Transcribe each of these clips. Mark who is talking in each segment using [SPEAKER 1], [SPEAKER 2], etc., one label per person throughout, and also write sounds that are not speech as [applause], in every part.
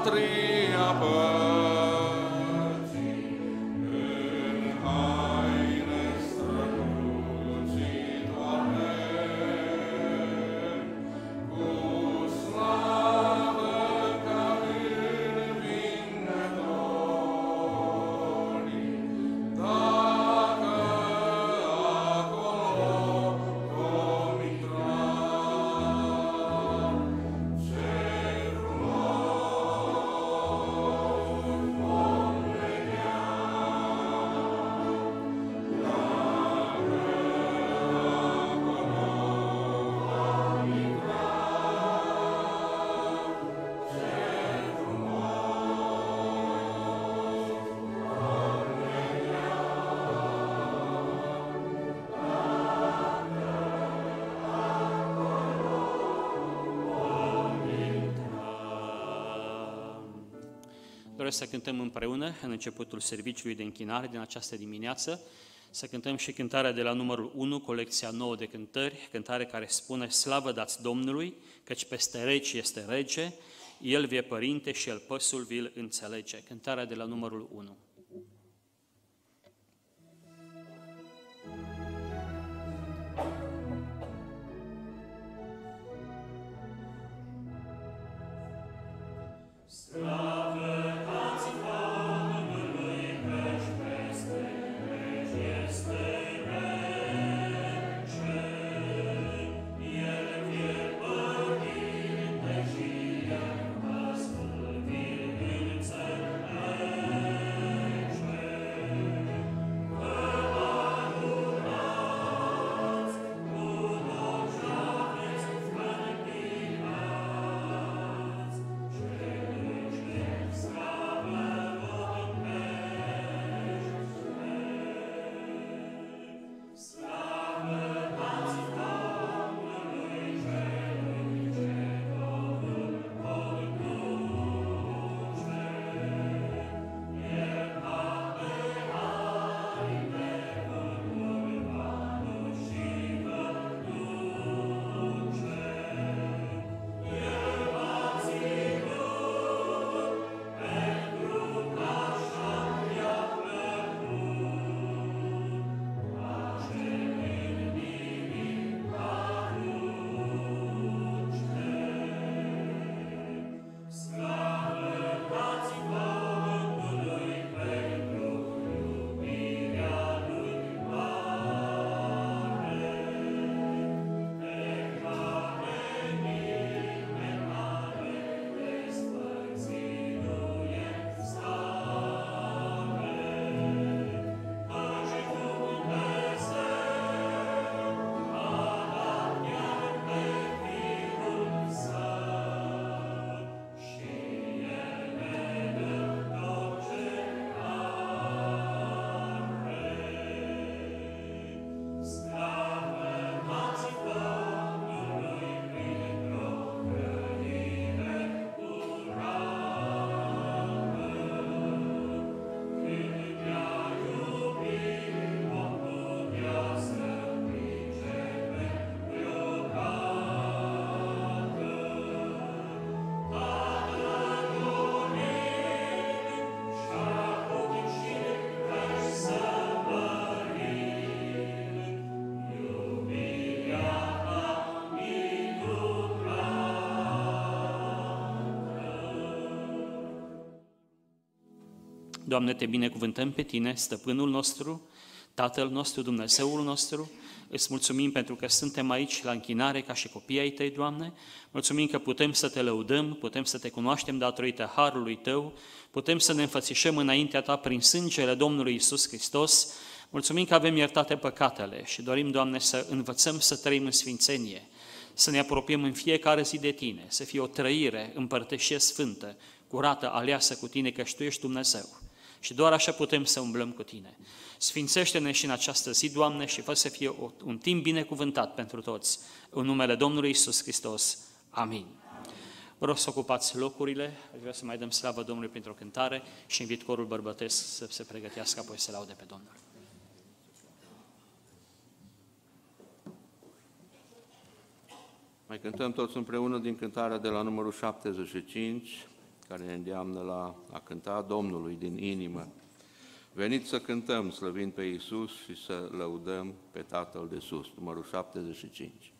[SPEAKER 1] pátria.
[SPEAKER 2] Doresc să cântăm împreună în începutul serviciului de închinare din această dimineață, să cântăm și cântarea de la numărul 1, colecția nouă de cântări, cântare care spune Slavă dați Domnului, căci peste regi este rege, El vie părinte și El păsul vi-l înțelege. Cântarea de la numărul 1. Doamne, te binecuvântăm pe Tine, Stăpânul nostru, Tatăl nostru, Dumnezeul nostru. Îți mulțumim pentru că suntem aici la închinare ca și copii ai Tăi, Doamne. Mulțumim că putem să Te lăudăm, putem să Te cunoaștem datorită Harului Tău, putem să ne înfățișăm înaintea Ta prin sângele Domnului Isus Hristos. Mulțumim că avem iertate păcatele și dorim, Doamne, să învățăm să trăim în sfințenie, să ne apropiem în fiecare zi de Tine, să fie o trăire împărtășie sfântă, curată, aleasă cu Tine, că Tu ești Dumnezeu. Și doar așa putem să umblăm cu Tine. Sfințește-ne și în această zi, Doamne, și fă să fie o- un timp binecuvântat pentru toți. În numele Domnului Isus Hristos. Amin. Vă rog să ocupați locurile, aș vrea să mai dăm slavă Domnului pentru o cântare și invit corul bărbătesc să se pregătească apoi să laude pe Domnul.
[SPEAKER 1] Mai cântăm toți împreună din cântarea de la numărul 75,
[SPEAKER 3] care ne îndeamnă la a cânta Domnului din inimă. Veniți să cântăm, slăvind pe Iisus și să lăudăm pe Tatăl de sus, numărul 75.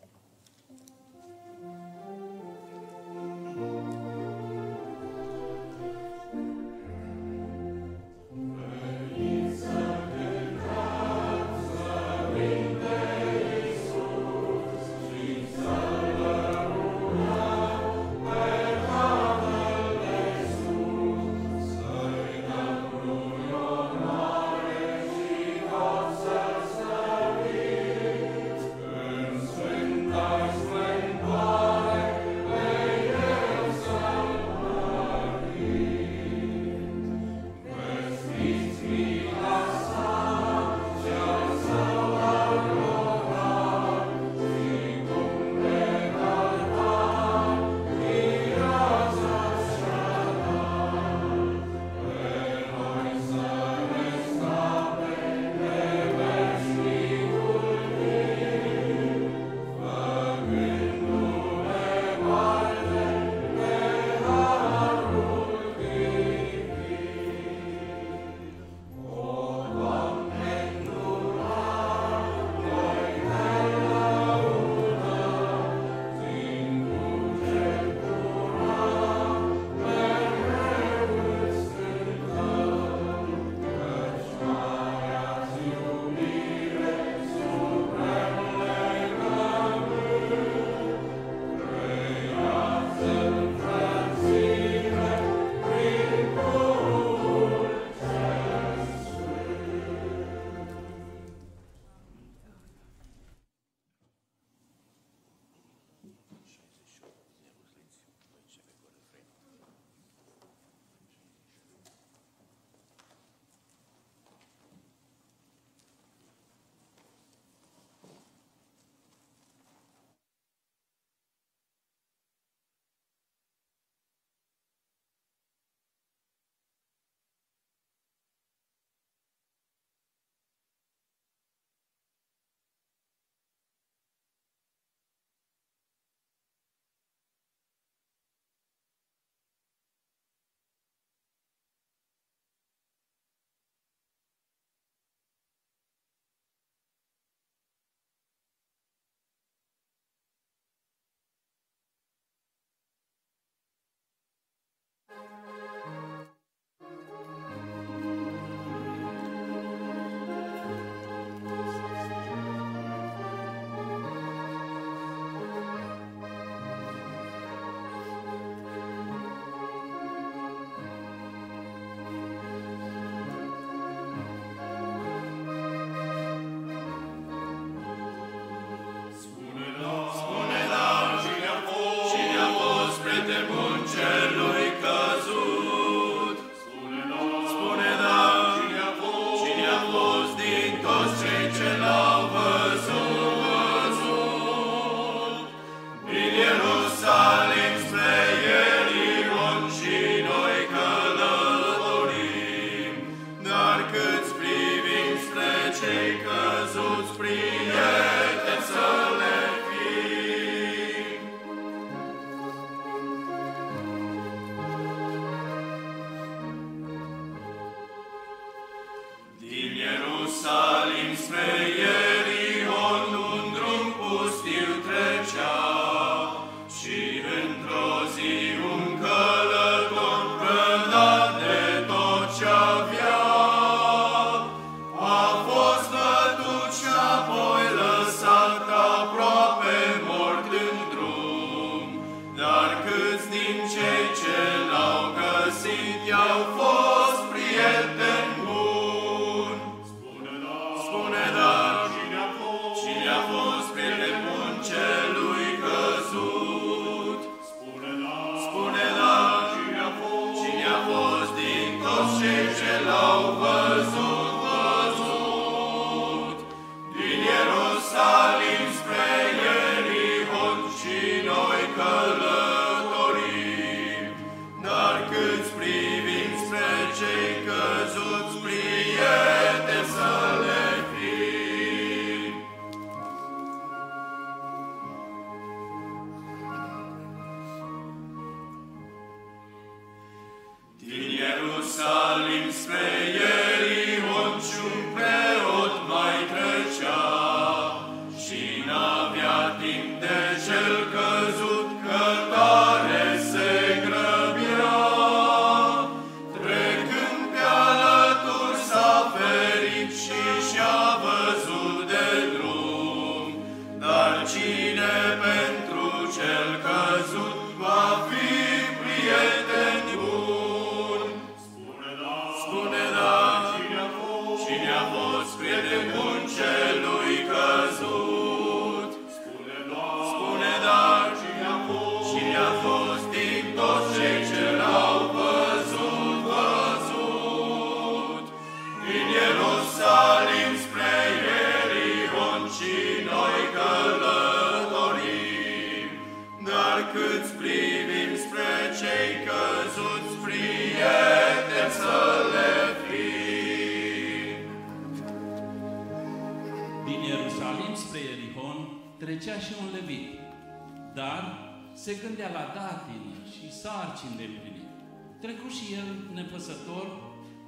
[SPEAKER 3] Trecu și el nepăsător,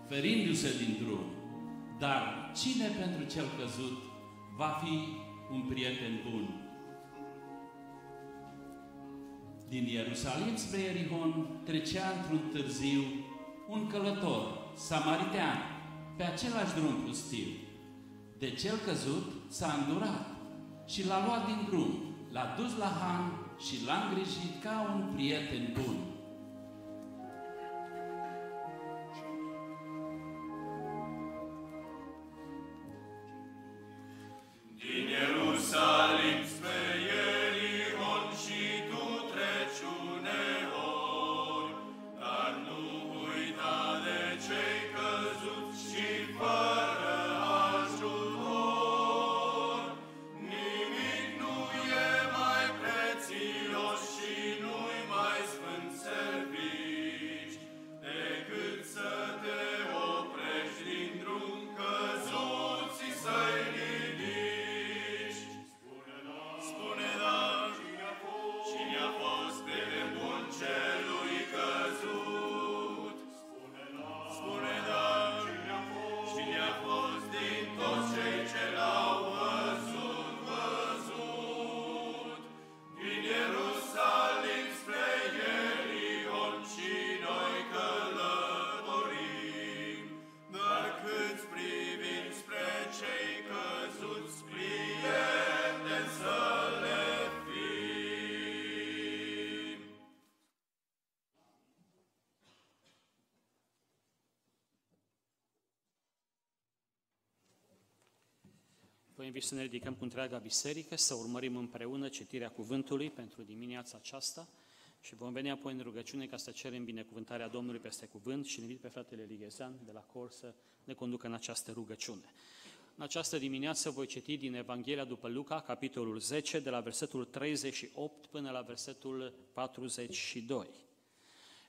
[SPEAKER 3] ferindu-se din drum. Dar cine pentru cel căzut va fi un prieten bun? Din Ierusalim spre Ierihon trecea într-un târziu un călător, samaritean, pe același drum pustiu. De cel căzut s-a îndurat și l-a luat din drum, l-a dus la Han și l-a îngrijit ca un prieten bun.
[SPEAKER 2] Invit să ne ridicăm cu întreaga biserică, să urmărim împreună citirea cuvântului pentru dimineața aceasta și vom veni apoi în rugăciune ca să cerem binecuvântarea Domnului peste cuvânt și invit pe fratele Lighezan de la Cor să ne conducă în această rugăciune. În această dimineață voi citi din Evanghelia după Luca, capitolul 10, de la versetul 38 până la versetul 42.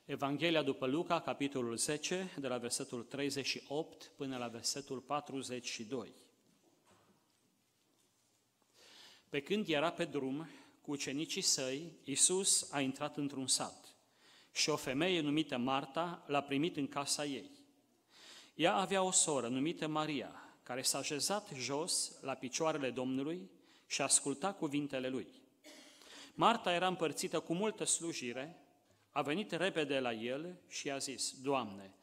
[SPEAKER 2] Evanghelia după Luca, capitolul 10, de la versetul 38 până la versetul 42. Pe când era pe drum cu ucenicii săi, Iisus a intrat într-un sat și o femeie numită Marta l-a primit în casa ei. Ea avea o soră numită Maria, care s-a așezat jos la picioarele Domnului și asculta cuvintele lui. Marta era împărțită cu multă slujire, a venit repede la el și i-a zis, Doamne,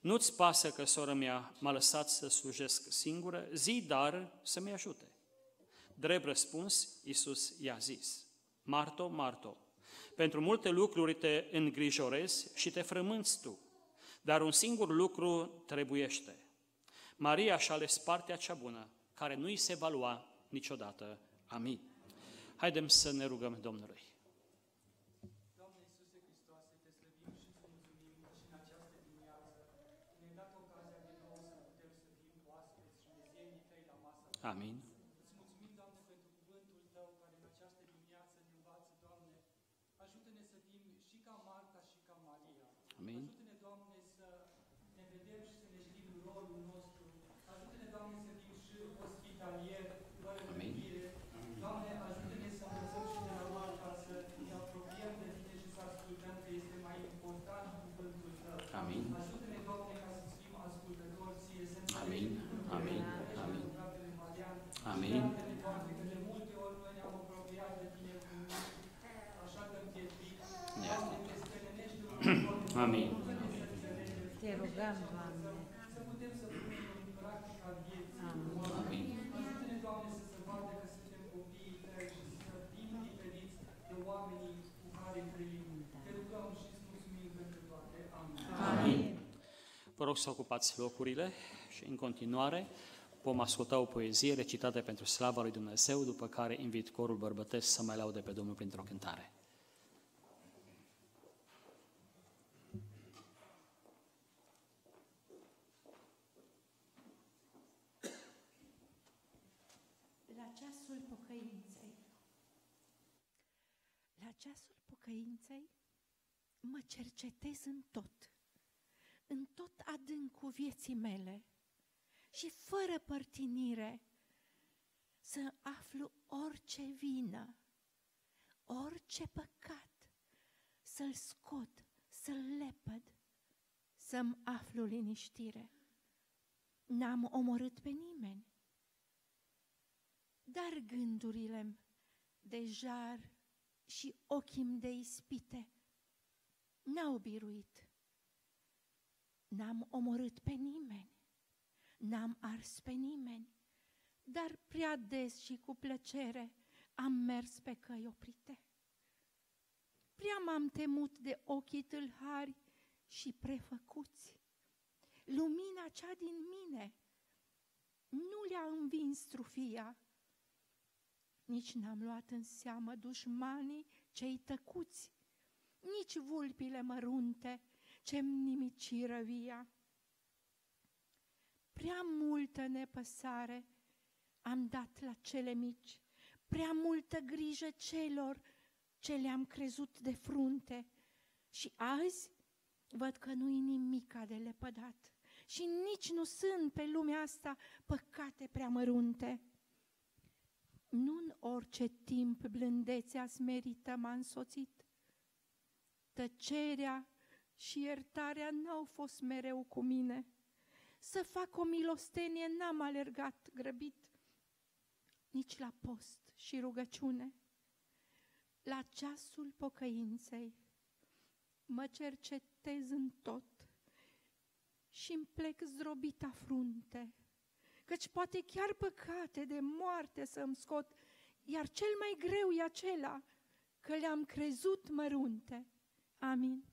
[SPEAKER 2] nu-ți pasă că sora mea m-a lăsat să slujesc singură? Zi dar să-mi ajute. Drept răspuns, Iisus i-a zis, Marto, Marto, pentru multe lucruri te îngrijorezi și te frămânți tu, dar un singur lucru trebuiește. Maria și-a ales partea cea bună, care nu îi se va lua niciodată. Amin. Haidem să ne rugăm Domnului.
[SPEAKER 4] Doamne Iisuse Hristoase, te slăvim și îți mulțumim și în această dimineață ne-ai dat ocazia din nou să putem să fim oaspeți și mezienii Tăi la masa ta.
[SPEAKER 2] Amin.
[SPEAKER 4] Îți mulțumim, Doamne, pentru cuvântul Tău care în această dimineață ne învață, Doamne. Ajută-ne să fim și ca Marta și ca Maria.
[SPEAKER 2] Amin.
[SPEAKER 4] Ajută-ne, Doamne, să ne vedem și să ne știm rolul nostru. Ajută-ne, Doamne, să fim și ospitalieri, fără
[SPEAKER 2] Amin.
[SPEAKER 4] mângâiere. Doamne, ajută-ne să învățăm și de la Marta să ne apropiem de Tine și să ascultăm că este mai important cuvântul Tău.
[SPEAKER 2] Amin.
[SPEAKER 4] Ajută-ne, Doamne,
[SPEAKER 2] Amin.
[SPEAKER 5] Te rugăm, Doamne.
[SPEAKER 6] să putem să punem în practica vieții.
[SPEAKER 2] Amin.
[SPEAKER 6] Ajută-ne, Doamne, să se vadă că suntem copiii Tăi și să fim diferiți de oamenii cu care trăim. Te rugăm și îți mulțumim pentru toate. Amin.
[SPEAKER 2] Amin. Vă rog să ocupați locurile și în continuare vom asculta o poezie recitată pentru slava lui Dumnezeu, după care invit corul bărbătesc să mai laude pe Domnul printr-o cântare.
[SPEAKER 7] La ceasul pocăinței. La ceasul pocăinței mă cercetez în tot, în tot adâncul vieții mele și fără părtinire să aflu orice vină, orice păcat, să-l scot, să-l lepăd, să-mi aflu liniștire. N-am omorât pe nimeni, dar gândurile de jar și ochii de ispite n-au biruit. N-am omorât pe nimeni, n-am ars pe nimeni, dar prea des și cu plăcere am mers pe căi oprite. Prea m-am temut de ochii tâlhari și prefăcuți. Lumina cea din mine nu le-a învins trufia, nici n-am luat în seamă dușmanii cei tăcuți, nici vulpile mărunte ce-mi nimiciră via. Prea multă nepăsare am dat la cele mici, prea multă grijă celor ce le-am crezut de frunte și azi văd că nu-i nimica de lepădat și nici nu sunt pe lumea asta păcate prea mărunte. Nu în orice timp blândețea smerită m-a însoțit. Tăcerea și iertarea n-au fost mereu cu mine. Să fac o milostenie n-am alergat grăbit, nici la post și rugăciune. La ceasul pocăinței mă cercetez în tot și îmi plec zdrobita frunte căci poate chiar păcate de moarte să-mi scot, iar cel mai greu e acela că le-am crezut mărunte. Amin.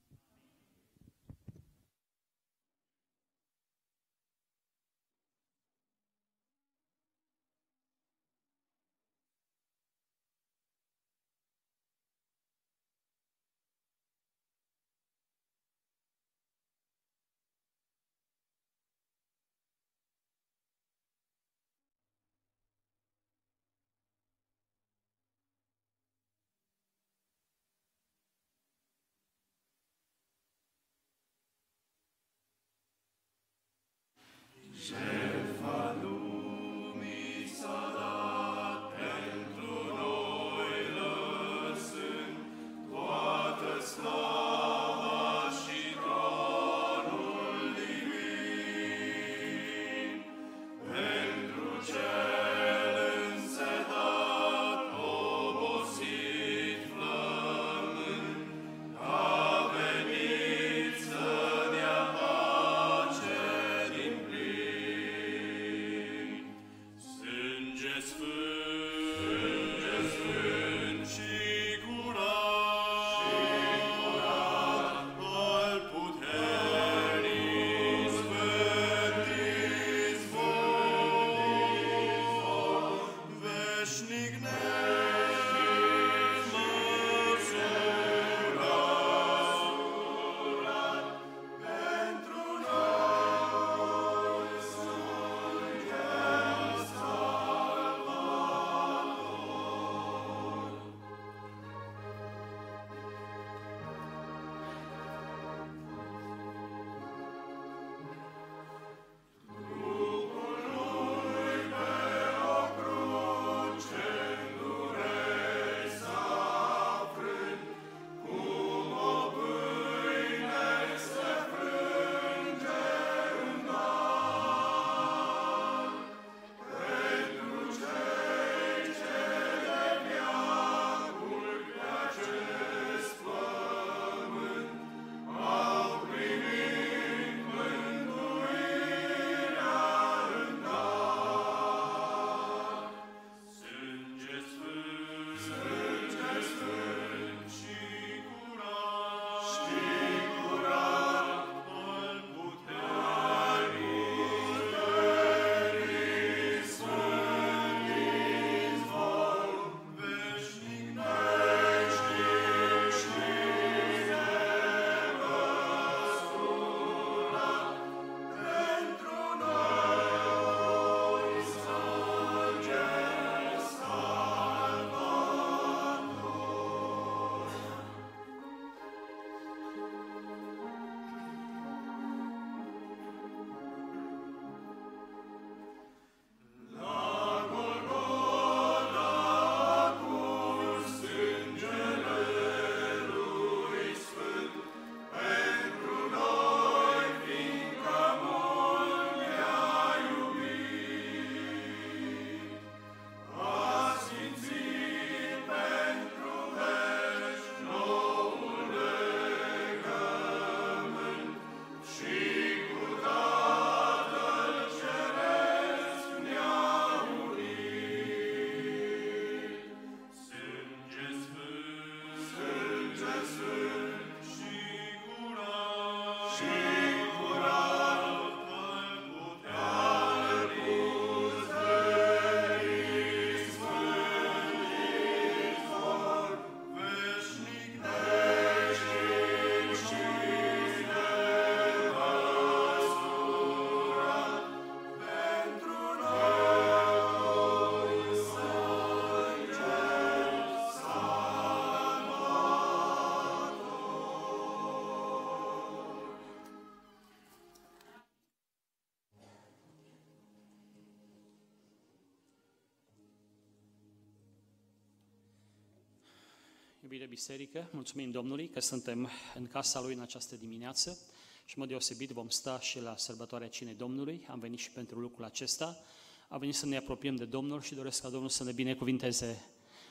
[SPEAKER 2] Iubire Biserică, mulțumim Domnului că suntem în casa Lui în această dimineață și, în mod deosebit, vom sta și la sărbătoarea Cinei Domnului. Am venit și pentru lucrul acesta. Am venit să ne apropiem de Domnul și doresc ca Domnul să ne binecuvinteze.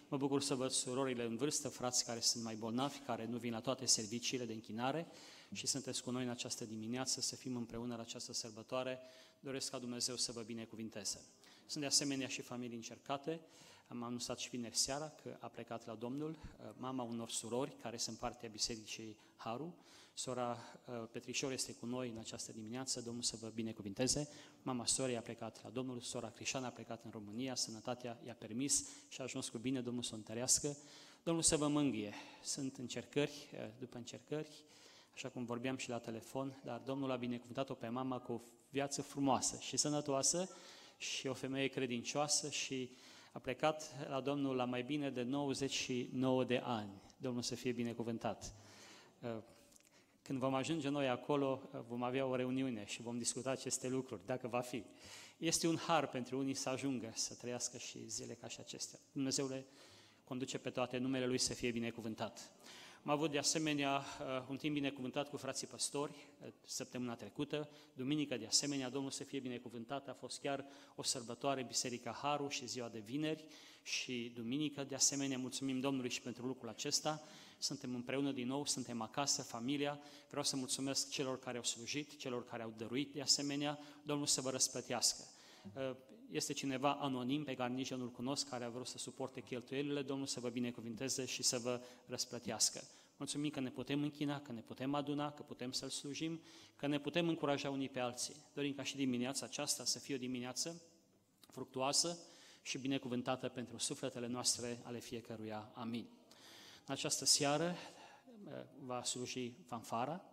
[SPEAKER 2] Mă bucur să văd surorile în vârstă, frați care sunt mai bolnavi, care nu vin la toate serviciile de închinare și sunteți cu noi în această dimineață, să fim împreună la această sărbătoare. Doresc ca Dumnezeu să vă binecuvinteze. Sunt de asemenea și familii încercate. Am anunțat și vineri seara că a plecat la Domnul uh, mama unor surori care sunt parte a Bisericii Haru. Sora uh, Petrișor este cu noi în această dimineață, Domnul să vă binecuvinteze. Mama sorii a plecat la Domnul, sora Crișana a plecat în România, sănătatea i-a permis și a ajuns cu bine, Domnul să o întărească. Domnul să vă mângâie. Sunt încercări uh, după încercări, așa cum vorbeam și la telefon, dar Domnul a binecuvântat-o pe mama cu o viață frumoasă și sănătoasă și o femeie credincioasă și a plecat la Domnul la mai bine de 99 de ani. Domnul să fie binecuvântat. Uh, când vom ajunge noi acolo, uh, vom avea o reuniune și vom discuta aceste lucruri, dacă va fi. Este un har pentru unii să ajungă să trăiască și zile ca și acestea. Dumnezeu le conduce pe toate, numele Lui să fie binecuvântat. Am avut de asemenea uh, un timp binecuvântat cu frații păstori uh, săptămâna trecută, duminică de asemenea, Domnul să fie binecuvântat, a fost chiar o sărbătoare Biserica Haru și ziua de vineri. Și duminică, de asemenea, mulțumim Domnului și pentru lucrul acesta, suntem împreună din nou, suntem acasă, familia, vreau să mulțumesc celor care au slujit, celor care au dăruit de asemenea, Domnul să vă răsplătească. Uh, este cineva anonim pe care nici eu nu-l cunosc, care a vrut să suporte cheltuielile, Domnul să vă binecuvinteze și să vă răsplătească. Mulțumim că ne putem închina, că ne putem aduna, că putem să-L slujim, că ne putem încuraja unii pe alții. Dorim ca și dimineața aceasta să fie o dimineață fructuoasă și binecuvântată pentru sufletele noastre ale fiecăruia. Amin. În această seară eh, va sluji fanfara,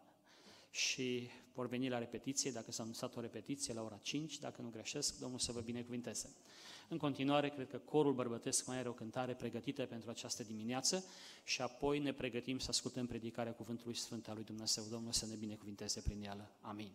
[SPEAKER 2] și vor veni la repetiție, dacă s-a anunțat o repetiție la ora 5, dacă nu greșesc, Domnul să vă binecuvinteze. În continuare, cred că corul bărbătesc mai are o cântare pregătită pentru această dimineață și apoi ne pregătim să ascultăm predicarea Cuvântului Sfânt al lui Dumnezeu. Domnul să ne binecuvinteze prin el. Amin.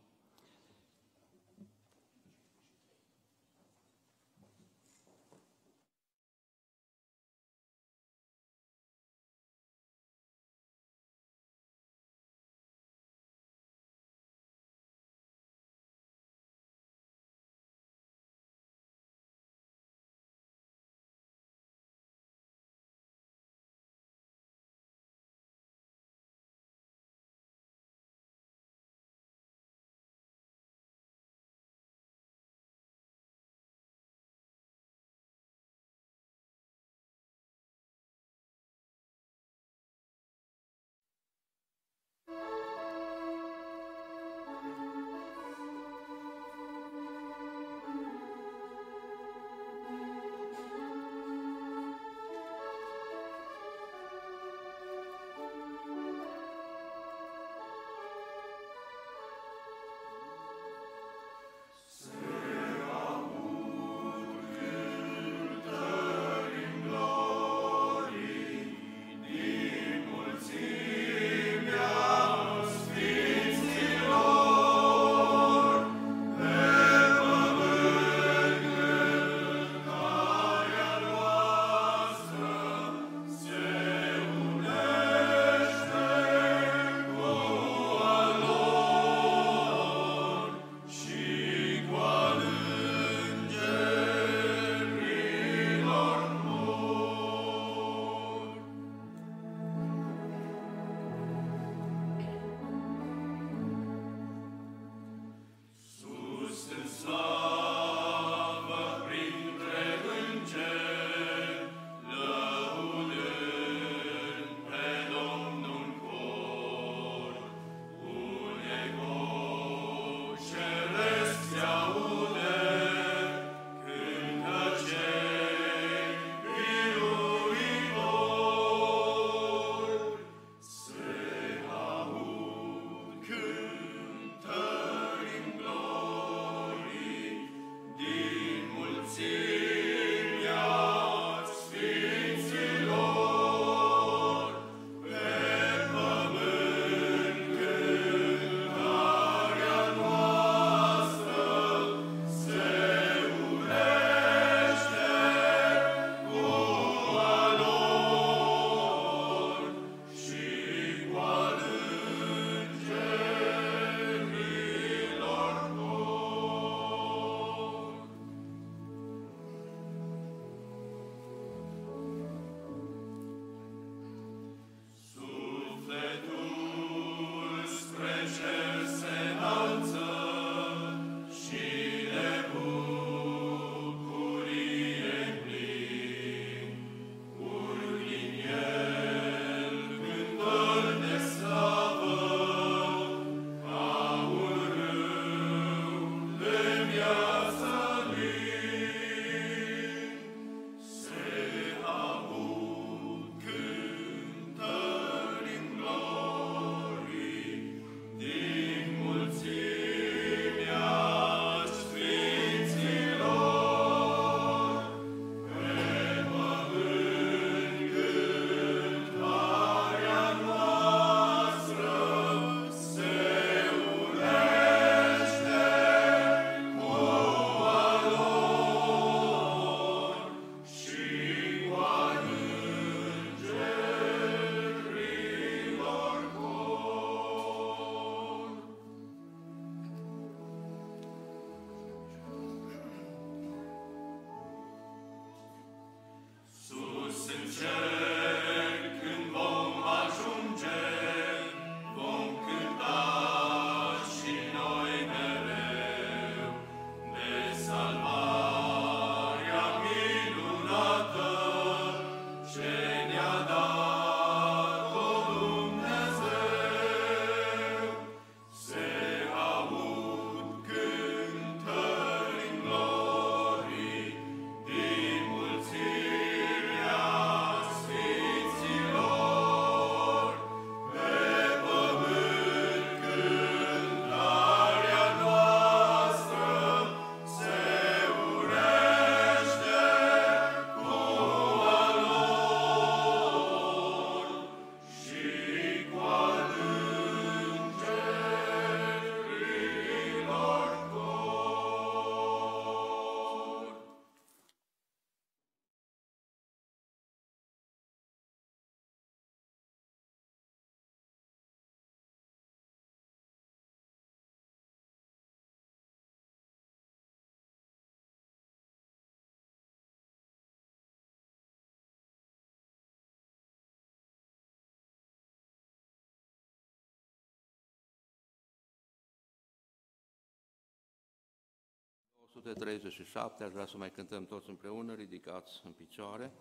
[SPEAKER 1] 137, aș vrea să mai cântăm toți împreună, ridicați în picioare.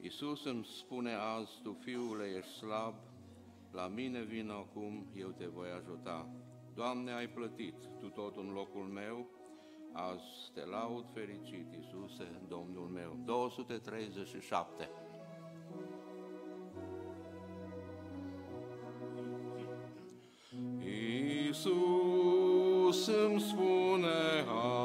[SPEAKER 1] Iisus îmi spune azi, tu fiule ești slab, la mine vin acum, eu te voi ajuta. Doamne, ai plătit tu tot în locul meu, azi te laud fericit, Iisuse, Domnul meu. 237. Iisus îmi spune azi,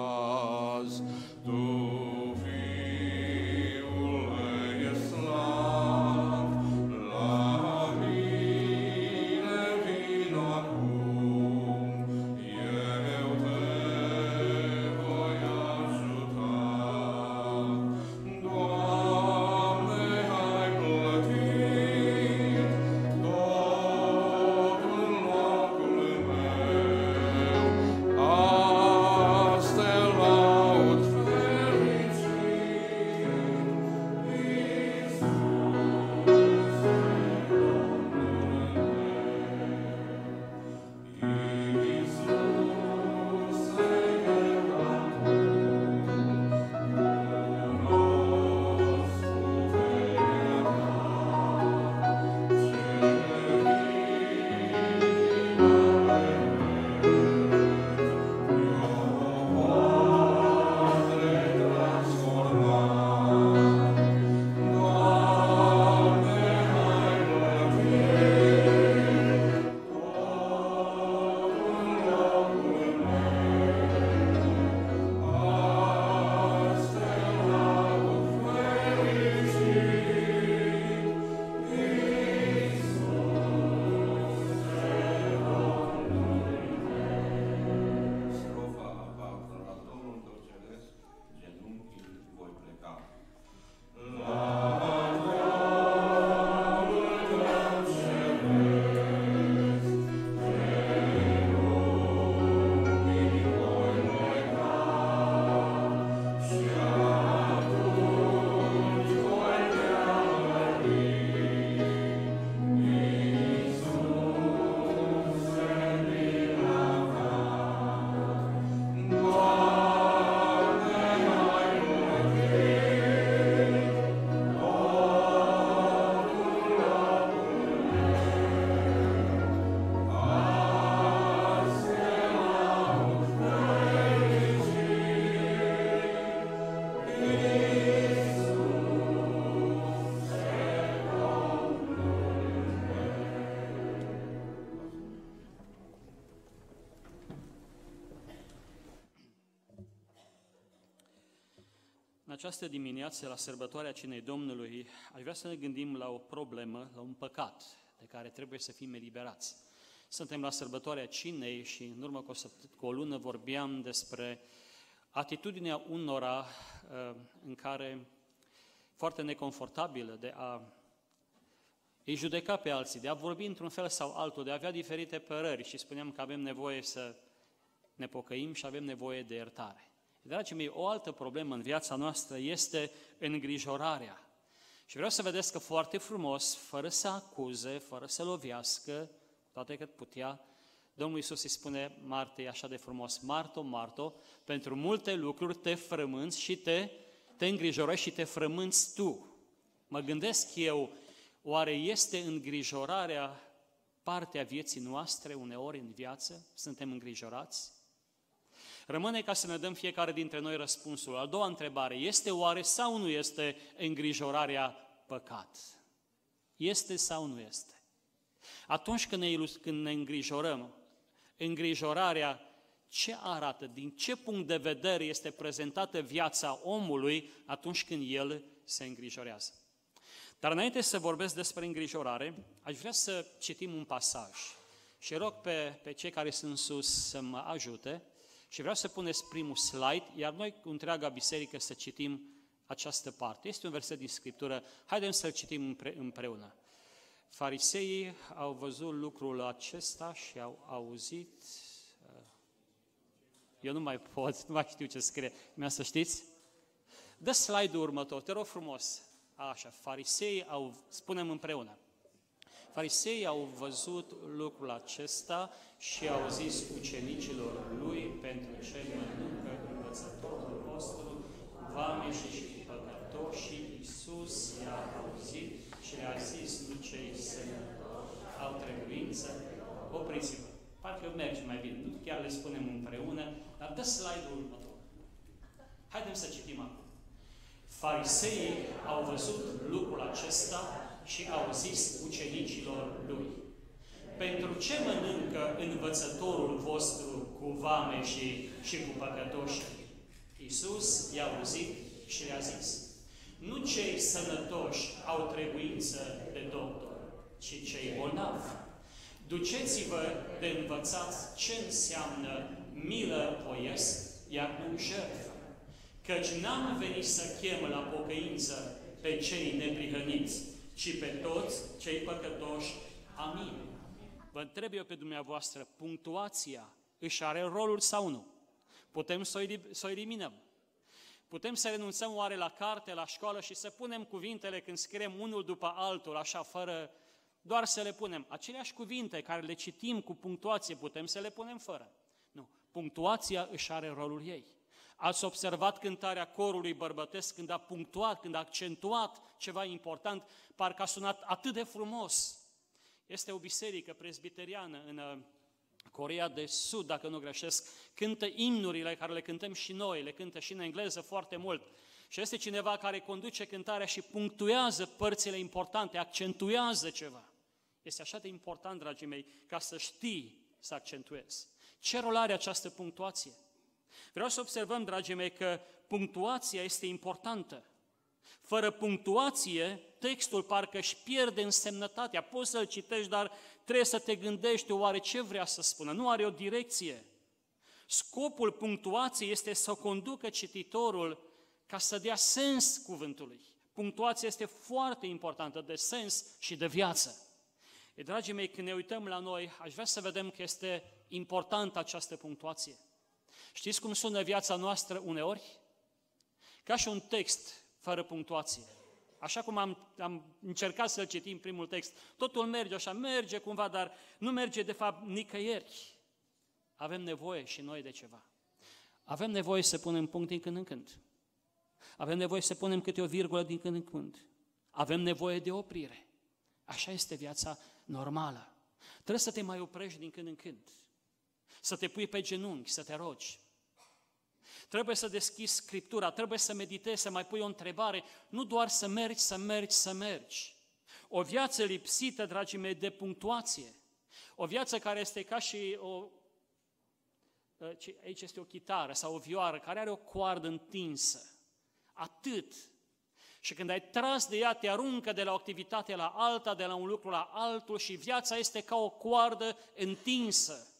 [SPEAKER 1] Iisuse,
[SPEAKER 2] această dimineață, la sărbătoarea Cinei Domnului, aș vrea să ne gândim la o problemă, la un păcat de care trebuie să fim eliberați. Suntem la sărbătoarea Cinei și în urmă cu o, săpt- cu o lună vorbeam despre atitudinea unora uh, în care foarte neconfortabilă de a îi judeca pe alții, de a vorbi într-un fel sau altul, de a avea diferite părări și spuneam că avem nevoie să ne pocăim și avem nevoie de iertare. Dragii mei, o altă problemă în viața noastră este îngrijorarea. Și vreau să vedeți că foarte frumos, fără să acuze, fără să lovească, toate cât putea, Domnul Iisus îi spune Martei așa de frumos, Marto, Marto, pentru multe lucruri te frămânți și te, te îngrijorezi și te frămânți tu. Mă gândesc eu, oare este îngrijorarea partea vieții noastre uneori în viață? Suntem îngrijorați? Rămâne ca să ne dăm fiecare dintre noi răspunsul. A doua întrebare, este oare sau nu este îngrijorarea păcat? Este sau nu este? Atunci când ne, ilus- când ne îngrijorăm, îngrijorarea ce arată, din ce punct de vedere este prezentată viața omului atunci când el se îngrijorează. Dar înainte să vorbesc despre îngrijorare, aș vrea să citim un pasaj și rog pe, pe cei care sunt sus să mă ajute și vreau să puneți primul slide, iar noi cu întreaga biserică să citim această parte. Este un verset din Scriptură, haideți să-l citim împre, împreună. Fariseii au văzut lucrul acesta și au auzit... uh, Eu nu mai pot, [laughs] nu mai știu ce scrie. Mi-a să știți? Dă slide-ul următor, te rog frumos. Așa, farisei au, spunem împreună. Fariseii au văzut lucrul acesta și au zis ucenicilor lui, pentru ce mănâncă învățătorul vostru, vame și și păcătoși, Iisus i-a auzit și le-a zis, nu cei sănătoși au trebuință, opriți-vă. Parcă merge mai bine, nu chiar le spunem împreună, dar dă slide-ul următor. Haideți să citim acum. Fariseii au văzut lucrul acesta și au zis ucenicilor lui, pentru ce mănâncă învățătorul vostru cu vame și, și cu păcătoși? Iisus i-a auzit și le-a zis, nu cei sănătoși au trebuință de doctor, ci cei bolnavi. Duceți-vă de învățați ce înseamnă milă voiesc, iar nu jertfă. Căci n-am venit să chem la pocăință pe cei neprihăniți, ci pe toți cei păcătoși. Amin. Vă întreb eu pe dumneavoastră, punctuația își are rolul sau nu? Putem să o, să o eliminăm. Putem să renunțăm oare la carte, la școală și să punem cuvintele când scriem unul după altul, așa, fără, doar să le punem. Aceleași cuvinte care le citim cu punctuație, putem să le punem fără. Nu. Punctuația își are rolul ei. Ați observat cântarea corului bărbătesc când a punctuat, când a accentuat ceva important, parcă a sunat atât de frumos. Este o biserică presbiteriană în uh, Corea de Sud, dacă nu greșesc, cântă imnurile care le cântăm și noi, le cântă și în engleză foarte mult. Și este cineva care conduce cântarea și punctuează părțile importante, accentuează ceva. Este așa de important, dragii mei, ca să știi să accentuezi. Ce rol are această punctuație? Vreau să observăm, dragii mei, că punctuația este importantă. Fără punctuație, textul parcă își pierde însemnătatea. Poți să-l citești, dar trebuie să te gândești oare ce vrea să spună. Nu are o direcție. Scopul punctuației este să conducă cititorul ca să dea sens cuvântului. Punctuația este foarte importantă de sens și de viață. E, dragii mei, când ne uităm la noi, aș vrea să vedem că este importantă această punctuație. Știți cum sună viața noastră uneori? Ca și un text fără punctuație. Așa cum am, am încercat să-l citim primul text, totul merge așa, merge cumva, dar nu merge de fapt nicăieri. Avem nevoie și noi de ceva. Avem nevoie să punem punct din când în când. Avem nevoie să punem câte o virgulă din când în când. Avem nevoie de oprire. Așa este viața normală. Trebuie să te mai oprești din când în când. Să te pui pe genunchi, să te rogi. Trebuie să deschizi Scriptura, trebuie să meditezi, să mai pui o întrebare, nu doar să mergi, să mergi, să mergi. O viață lipsită, dragii mei, de punctuație. O viață care este ca și o... Ă, aici este o chitară sau o vioară care are o coardă întinsă. Atât. Și când ai tras de ea, te aruncă de la o activitate la alta, de la un lucru la altul și viața este ca o coardă întinsă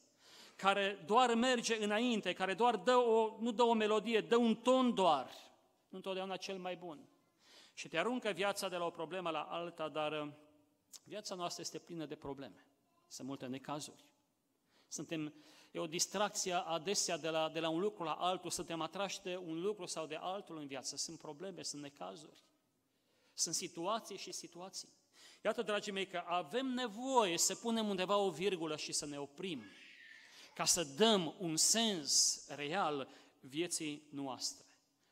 [SPEAKER 2] care doar merge înainte, care doar dă o, nu dă o melodie, dă un ton doar, nu întotdeauna cel mai bun. Și te aruncă viața de la o problemă la alta, dar uh, viața noastră este plină de probleme. Sunt multe necazuri. Suntem, e o distracție adesea de la, de la un lucru la altul, suntem atrași de un lucru sau de altul în viață. Sunt probleme, sunt necazuri. Sunt situații și situații. Iată, dragii mei, că avem nevoie să punem undeva o virgulă și să ne oprim ca să dăm un sens real vieții noastre.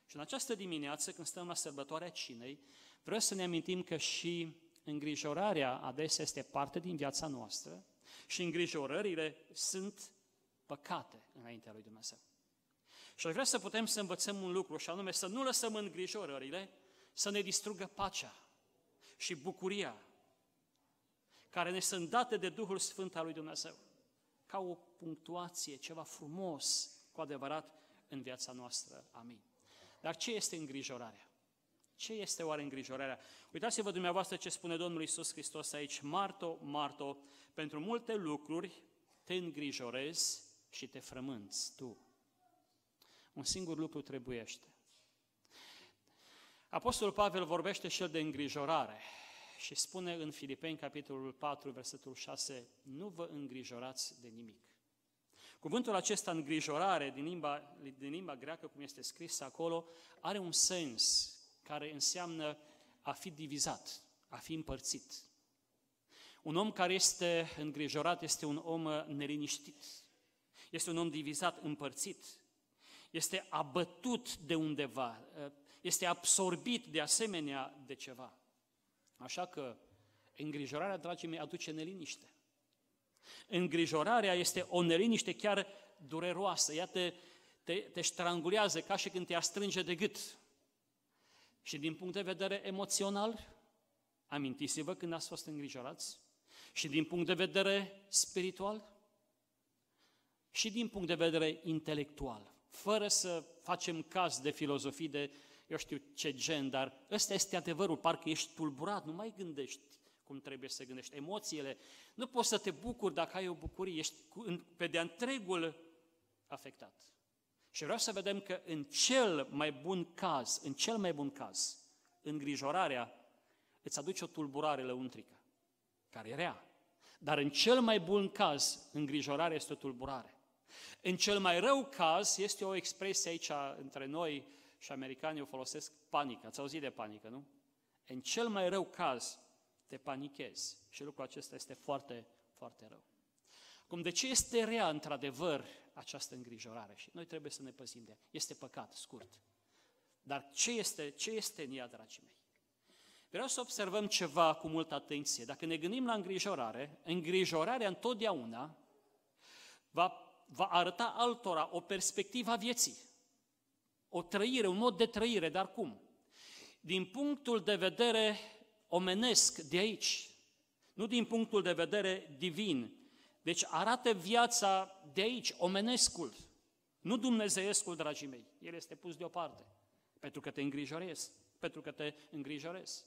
[SPEAKER 2] Și în această dimineață, când stăm la sărbătoarea cinei, vreau să ne amintim că și îngrijorarea adesea este parte din viața noastră și îngrijorările sunt păcate înaintea lui Dumnezeu. Și aș vrea să putem să învățăm un lucru, și anume să nu lăsăm îngrijorările să ne distrugă pacea și bucuria care ne sunt date de Duhul Sfânt al lui Dumnezeu ca o punctuație, ceva frumos cu adevărat în viața noastră. Amin. Dar ce este îngrijorarea? Ce este oare îngrijorarea? Uitați-vă dumneavoastră ce spune Domnul Isus Hristos aici. Marto, Marto, pentru multe lucruri te îngrijorezi și te frămânți tu. Un singur lucru trebuiește. Apostolul Pavel vorbește și el de îngrijorare și spune în Filipeni, capitolul 4, versetul 6, nu vă îngrijorați de nimic. Cuvântul acesta, îngrijorare, din limba, din limba greacă, cum este scris acolo, are un sens care înseamnă a fi divizat, a fi împărțit. Un om care este îngrijorat este un om neliniștit. Este un om divizat, împărțit. Este abătut de undeva. Este absorbit de asemenea de ceva. Așa că îngrijorarea, dragii mei, aduce neliniște. Îngrijorarea este o neliniște chiar dureroasă. Ea te, te, te strangulează ca și când te-ar strânge de gât. Și din punct de vedere emoțional, amintiți-vă când ați fost îngrijorați, și din punct de vedere spiritual, și din punct de vedere intelectual, fără să facem caz de filozofii de eu știu ce gen, dar ăsta este adevărul, parcă ești tulburat, nu mai gândești cum trebuie să gândești. Emoțiile, nu poți să te bucuri dacă ai o bucurie, ești pe de întregul afectat. Și vreau să vedem că în cel mai bun caz, în cel mai bun caz, îngrijorarea îți aduce o tulburare lăuntrică, care e rea. Dar în cel mai bun caz, îngrijorarea este o tulburare. În cel mai rău caz, este o expresie aici între noi și americanii o folosesc, panică. Ați auzit de panică, nu? În cel mai rău caz, te panichezi. Și lucrul acesta este foarte, foarte rău. Cum de ce este rea, într-adevăr, această îngrijorare? Și noi trebuie să ne păzim de ea. Este păcat, scurt. Dar ce este, ce este în ea, dragii mei? Vreau să observăm ceva cu multă atenție. Dacă ne gândim la îngrijorare, îngrijorarea întotdeauna va, va arăta altora o perspectivă a vieții, o trăire, un mod de trăire, dar cum? Din punctul de vedere omenesc de aici, nu din punctul de vedere divin. Deci arată viața de aici, omenescul, nu dumnezeiescul, dragii mei. El este pus deoparte, pentru că te îngrijorezi, pentru că te îngrijorezi.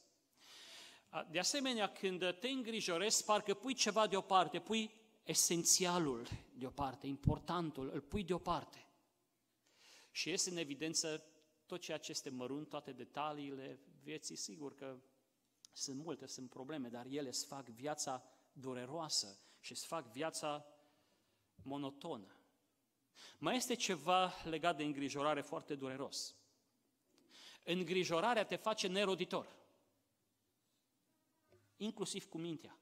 [SPEAKER 2] De asemenea, când te îngrijorezi, parcă pui ceva deoparte, pui esențialul deoparte, importantul, îl pui deoparte. Și este în evidență tot ceea ce este mărunt, toate detaliile vieții, sigur că sunt multe, sunt probleme, dar ele îți fac viața dureroasă și îți fac viața monotonă. Mai este ceva legat de îngrijorare foarte dureros. Îngrijorarea te face neroditor, inclusiv cu mintea.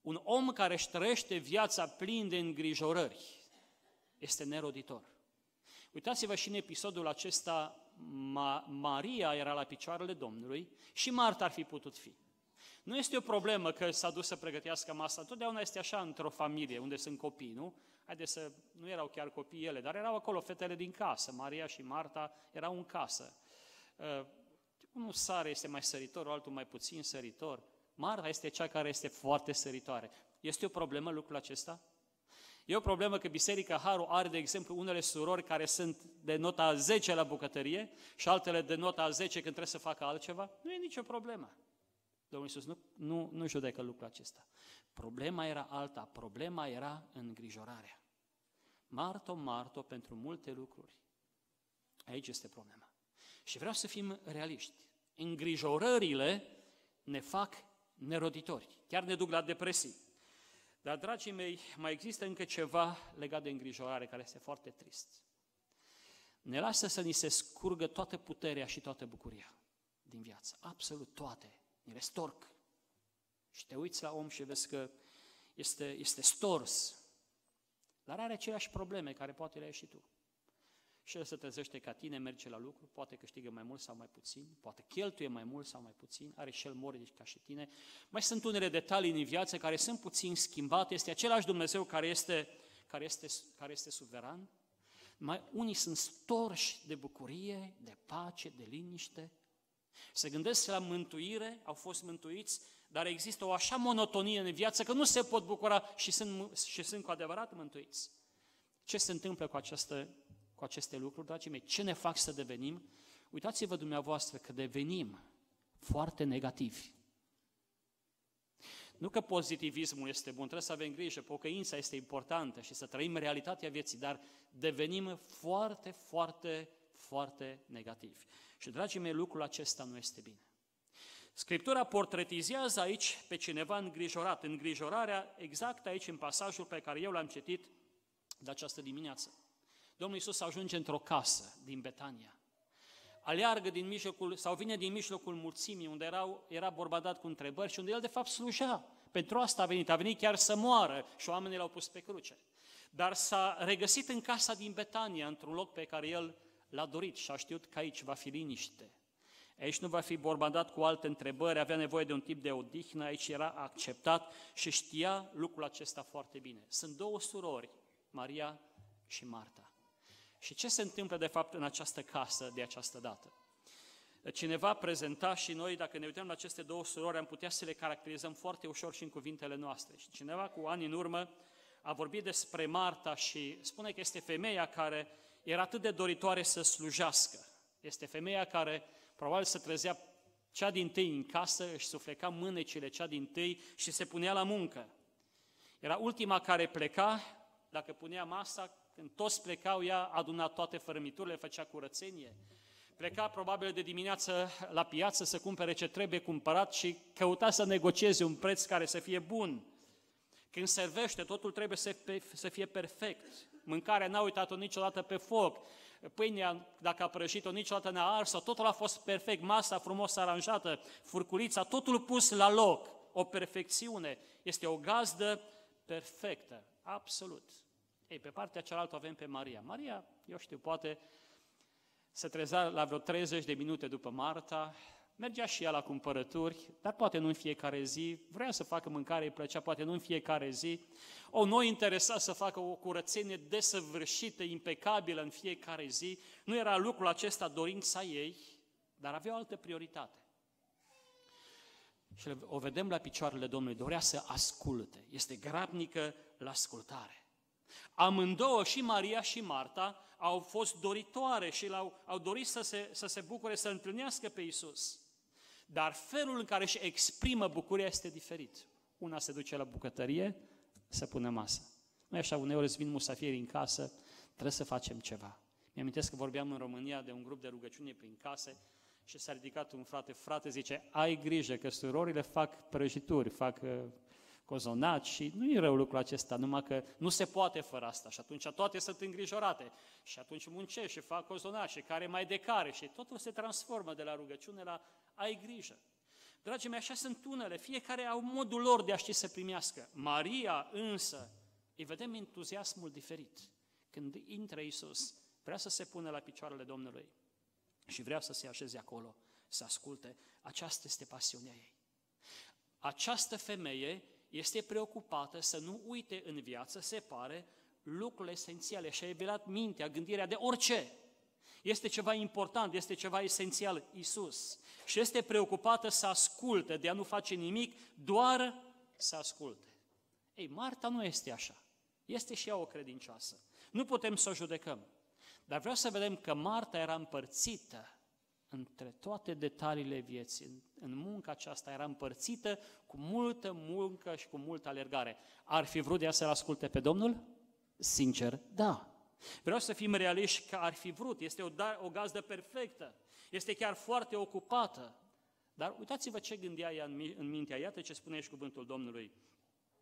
[SPEAKER 2] Un om care își trăiește viața plin de îngrijorări este neroditor. Uitați-vă și în episodul acesta Ma- Maria era la picioarele Domnului și Marta ar fi putut fi. Nu este o problemă că s-a dus să pregătească masa, totdeauna este așa într-o familie unde sunt copii, nu? Haideți să, nu erau chiar copii ele, dar erau acolo fetele din casă, Maria și Marta erau în casă. Uh, unul sare este mai săritor, altul mai puțin săritor. Marta este cea care este foarte săritoare. Este o problemă lucrul acesta? E o problemă că Biserica Haru are, de exemplu, unele surori care sunt de nota 10 la bucătărie și altele de nota 10 când trebuie să facă altceva. Nu e nicio problemă. Domnul Iisus nu, nu, nu judecă lucrul acesta. Problema era alta, problema era îngrijorarea. Marto, marto pentru multe lucruri. Aici este problema. Și vreau să fim realiști. Îngrijorările ne fac neroditori, chiar ne duc la depresii. Dar, dragii mei, mai există încă ceva legat de îngrijorare care este foarte trist. Ne lasă să ni se scurgă toată puterea și toată bucuria din viață. Absolut toate. Ni le storc. Și te uiți la om și vezi că este, este stors. Dar are aceleași probleme care poate le ai și tu și el se trezește ca tine, merge la lucru, poate câștigă mai mult sau mai puțin, poate cheltuie mai mult sau mai puțin, are și el mordici ca și tine. Mai sunt unele detalii în viață care sunt puțin schimbate, este același Dumnezeu care este, care este, care este suveran. Mai unii sunt storși de bucurie, de pace, de liniște. Se gândesc la mântuire, au fost mântuiți, dar există o așa monotonie în viață că nu se pot bucura și sunt, și sunt cu adevărat mântuiți. Ce se întâmplă cu această cu aceste lucruri, dragii mei, ce ne fac să devenim? Uitați-vă dumneavoastră că devenim foarte negativi. Nu că pozitivismul este bun, trebuie să avem grijă, pocăința este importantă și să trăim realitatea vieții, dar devenim foarte, foarte, foarte negativi. Și, dragii mei, lucrul acesta nu este bine. Scriptura portretizează aici pe cineva îngrijorat, îngrijorarea exact aici în pasajul pe care eu l-am citit de această dimineață. Domnul Iisus ajunge într-o casă din Betania. Aleargă din mijlocul, sau vine din mijlocul mulțimii, unde erau, era borbadat cu întrebări și unde el de fapt slujea. Pentru asta a venit, a venit chiar să moară și oamenii l-au pus pe cruce. Dar s-a regăsit în casa din Betania, într-un loc pe care el l-a dorit și a știut că aici va fi liniște. Aici nu va fi borbandat cu alte întrebări, avea nevoie de un tip de odihnă, aici era acceptat și știa lucrul acesta foarte bine. Sunt două surori, Maria și Marta. Și ce se întâmplă de fapt în această casă de această dată? Cineva prezenta și noi, dacă ne uităm la aceste două surori, am putea să le caracterizăm foarte ușor și în cuvintele noastre. Și cineva cu ani în urmă a vorbit despre Marta și spune că este femeia care era atât de doritoare să slujească. Este femeia care probabil se trezea cea din tâi în casă, își sufleca mânecile cea din tâi și se punea la muncă. Era ultima care pleca, dacă punea masa, când toți plecau, ea aduna toate fărămiturile, făcea curățenie. Pleca probabil de dimineață la piață să cumpere ce trebuie cumpărat și căuta să negocieze un preț care să fie bun. Când servește, totul trebuie să, să fie perfect. Mâncarea n-a uitat-o niciodată pe foc. Pâinea, dacă a prăjit-o, niciodată n-a ars Totul a fost perfect. Masa frumos aranjată, furculița, totul pus la loc. O perfecțiune. Este o gazdă perfectă. Absolut. Ei, pe partea cealaltă avem pe Maria. Maria, eu știu, poate se trezea la vreo 30 de minute după Marta, mergea și ea la cumpărături, dar poate nu în fiecare zi, vrea să facă mâncare, îi plăcea, poate nu în fiecare zi. O noi interesa să facă o curățenie desăvârșită, impecabilă în fiecare zi. Nu era lucrul acesta dorința ei, dar avea o altă prioritate. Și o vedem la picioarele Domnului, dorea să asculte, este grabnică la ascultare. Amândouă, și Maria și Marta, au fost doritoare și au au dorit să se, să se bucure, să întâlnească pe Isus. Dar felul în care își exprimă bucuria este diferit. Una se duce la bucătărie să pună masă. Noi așa uneori îți vin musafiri în casă, trebuie să facem ceva. Mi-amintesc că vorbeam în România de un grup de rugăciune prin case și s-a ridicat un frate, frate zice, ai grijă că surorile fac prăjituri, fac uh, cozonaci și nu e rău lucrul acesta, numai că nu se poate fără asta și atunci toate sunt îngrijorate și atunci muncești și fac cozonaci și care mai de care și totul se transformă de la rugăciune la ai grijă. Dragii mei, așa sunt unele, fiecare au modul lor de a ști să primească. Maria însă, îi vedem entuziasmul diferit. Când intră Iisus, vrea să se pună la picioarele Domnului și vrea să se așeze acolo, să asculte. Aceasta este pasiunea ei. Această femeie este preocupată să nu uite în viață, se pare, lucrurile esențiale și a evilat mintea, gândirea de orice. Este ceva important, este ceva esențial, Isus. Și este preocupată să asculte, de a nu face nimic, doar să asculte. Ei, Marta nu este așa. Este și ea o credincioasă. Nu putem să o judecăm. Dar vreau să vedem că Marta era împărțită între toate detaliile vieții, în, în munca aceasta era împărțită cu multă muncă și cu multă alergare. Ar fi vrut ea să-L asculte pe Domnul? Sincer, da. Vreau să fim realiști că ar fi vrut, este o, da, o gazdă perfectă, este chiar foarte ocupată. Dar uitați-vă ce gândea ea în, în mintea, iată ce spune și cuvântul Domnului,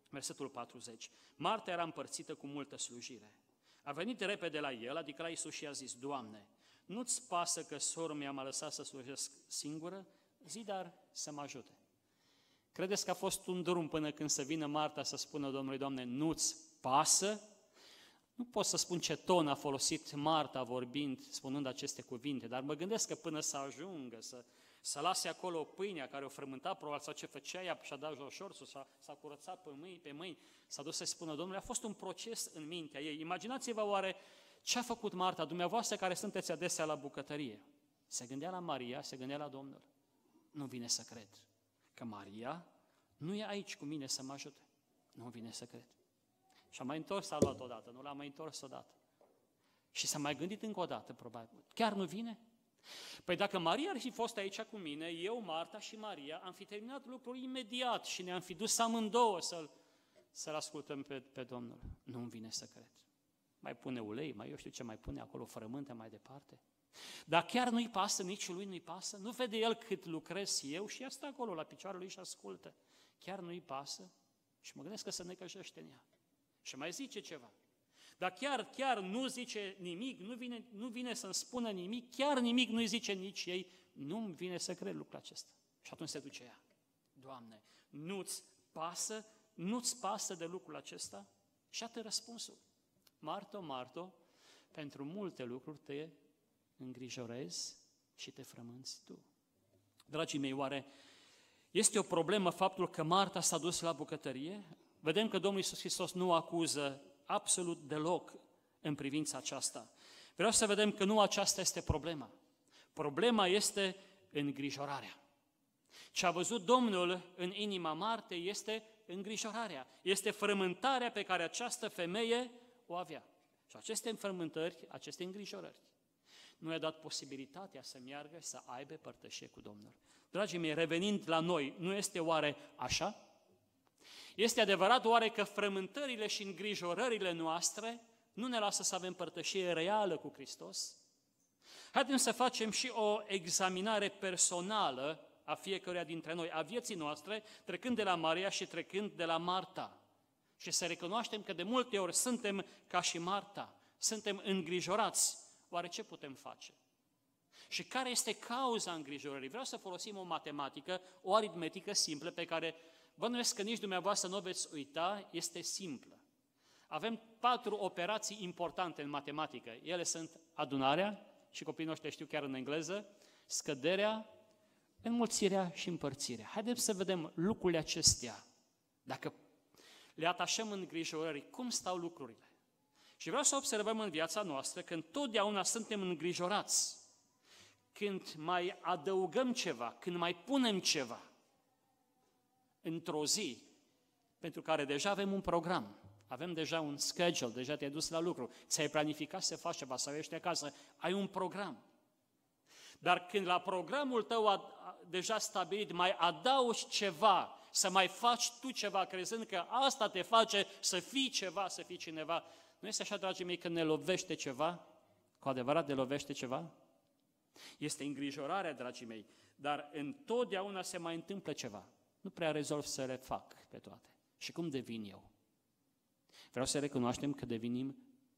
[SPEAKER 2] versetul 40. Marta era împărțită cu multă slujire. A venit repede la el, adică la Isus și a zis, Doamne, nu-ți pasă că sorul mi-a m-a lăsat să slujesc singură? Zi, dar să mă ajute. Credeți că a fost un drum până când să vină Marta să spună Domnului, Doamne, nu-ți pasă? Nu pot să spun ce ton a folosit Marta vorbind, spunând aceste cuvinte, dar mă gândesc că până să ajungă, să, să lase acolo pâinea care o frământa, probabil, sau ce făcea ea, și-a dat jos șorțul, s-a, s-a curățat pe mâini, pe mâini, s-a dus să spună Domnului, a fost un proces în mintea ei. Imaginați-vă oare ce a făcut Marta, dumneavoastră care sunteți adesea la bucătărie? Se gândea la Maria, se gândea la Domnul. Nu vine să cred că Maria nu e aici cu mine să mă ajute. Nu vine să cred. Și a mai întors, a luat odată, nu l-a mai întors odată. Și s-a mai gândit încă o dată, probabil. Chiar nu vine? Păi dacă Maria ar fi fost aici cu mine, eu, Marta și Maria, am fi terminat lucrul imediat și ne-am fi dus amândouă să-l, să-l ascultăm pe, pe Domnul. Nu-mi vine să cred mai pune ulei, mai eu știu ce mai pune acolo, frământă mai departe. Dar chiar nu-i pasă, nici lui nu-i pasă, nu vede el cât lucrez eu și ea stă acolo la picioarele lui și ascultă. Chiar nu-i pasă și mă gândesc că se necăjește în ea. Și mai zice ceva. Dar chiar, chiar nu zice nimic, nu vine, nu vine să-mi spună nimic, chiar nimic nu-i zice nici ei, nu-mi vine să cred lucrul acesta. Și atunci se duce ea. Doamne, nu-ți pasă? Nu-ți pasă de lucrul acesta? Și atât răspunsul. Marto, Marto, pentru multe lucruri te îngrijorezi și te frămânți tu. Dragii mei, oare este o problemă faptul că Marta s-a dus la bucătărie? Vedem că Domnul Iisus Hristos nu acuză absolut deloc în privința aceasta. Vreau să vedem că nu aceasta este problema. Problema este îngrijorarea. Ce a văzut Domnul în inima Martei este îngrijorarea, este frământarea pe care această femeie o avea. Și aceste înfrământări, aceste îngrijorări, nu i-a dat posibilitatea să meargă să aibă părtășie cu Domnul. Dragii mei, revenind la noi, nu este oare așa? Este adevărat oare că frământările și îngrijorările noastre nu ne lasă să avem părtășie reală cu Hristos? Haideți să facem și o examinare personală a fiecăruia dintre noi, a vieții noastre, trecând de la Maria și trecând de la Marta. Și să recunoaștem că de multe ori suntem ca și Marta, suntem îngrijorați. Oare ce putem face? Și care este cauza îngrijorării? Vreau să folosim o matematică, o aritmetică simplă pe care bănuiesc că nici dumneavoastră nu o veți uita, este simplă. Avem patru operații importante în matematică. Ele sunt adunarea, și copiii noștri știu chiar în engleză, scăderea, înmulțirea și împărțirea. Haideți să vedem lucrurile acestea. Dacă le atașăm în îngrijorări, cum stau lucrurile? Și vreau să observăm în viața noastră că întotdeauna suntem îngrijorați când mai adăugăm ceva, când mai punem ceva într-o zi, pentru care deja avem un program, avem deja un schedule, deja te-ai dus la lucru, ți-ai planificat să faci ceva, să ești acasă, ai un program. Dar când la programul tău a, a, deja stabilit mai adaugi ceva, să mai faci tu ceva, crezând că asta te face să fii ceva, să fii cineva, nu este așa, dragii mei, când ne lovește ceva? Cu adevărat ne lovește ceva? Este îngrijorarea, dragii mei, dar întotdeauna se mai întâmplă ceva. Nu prea rezolv să le fac pe toate. Și cum devin eu? Vreau să recunoaștem că devenim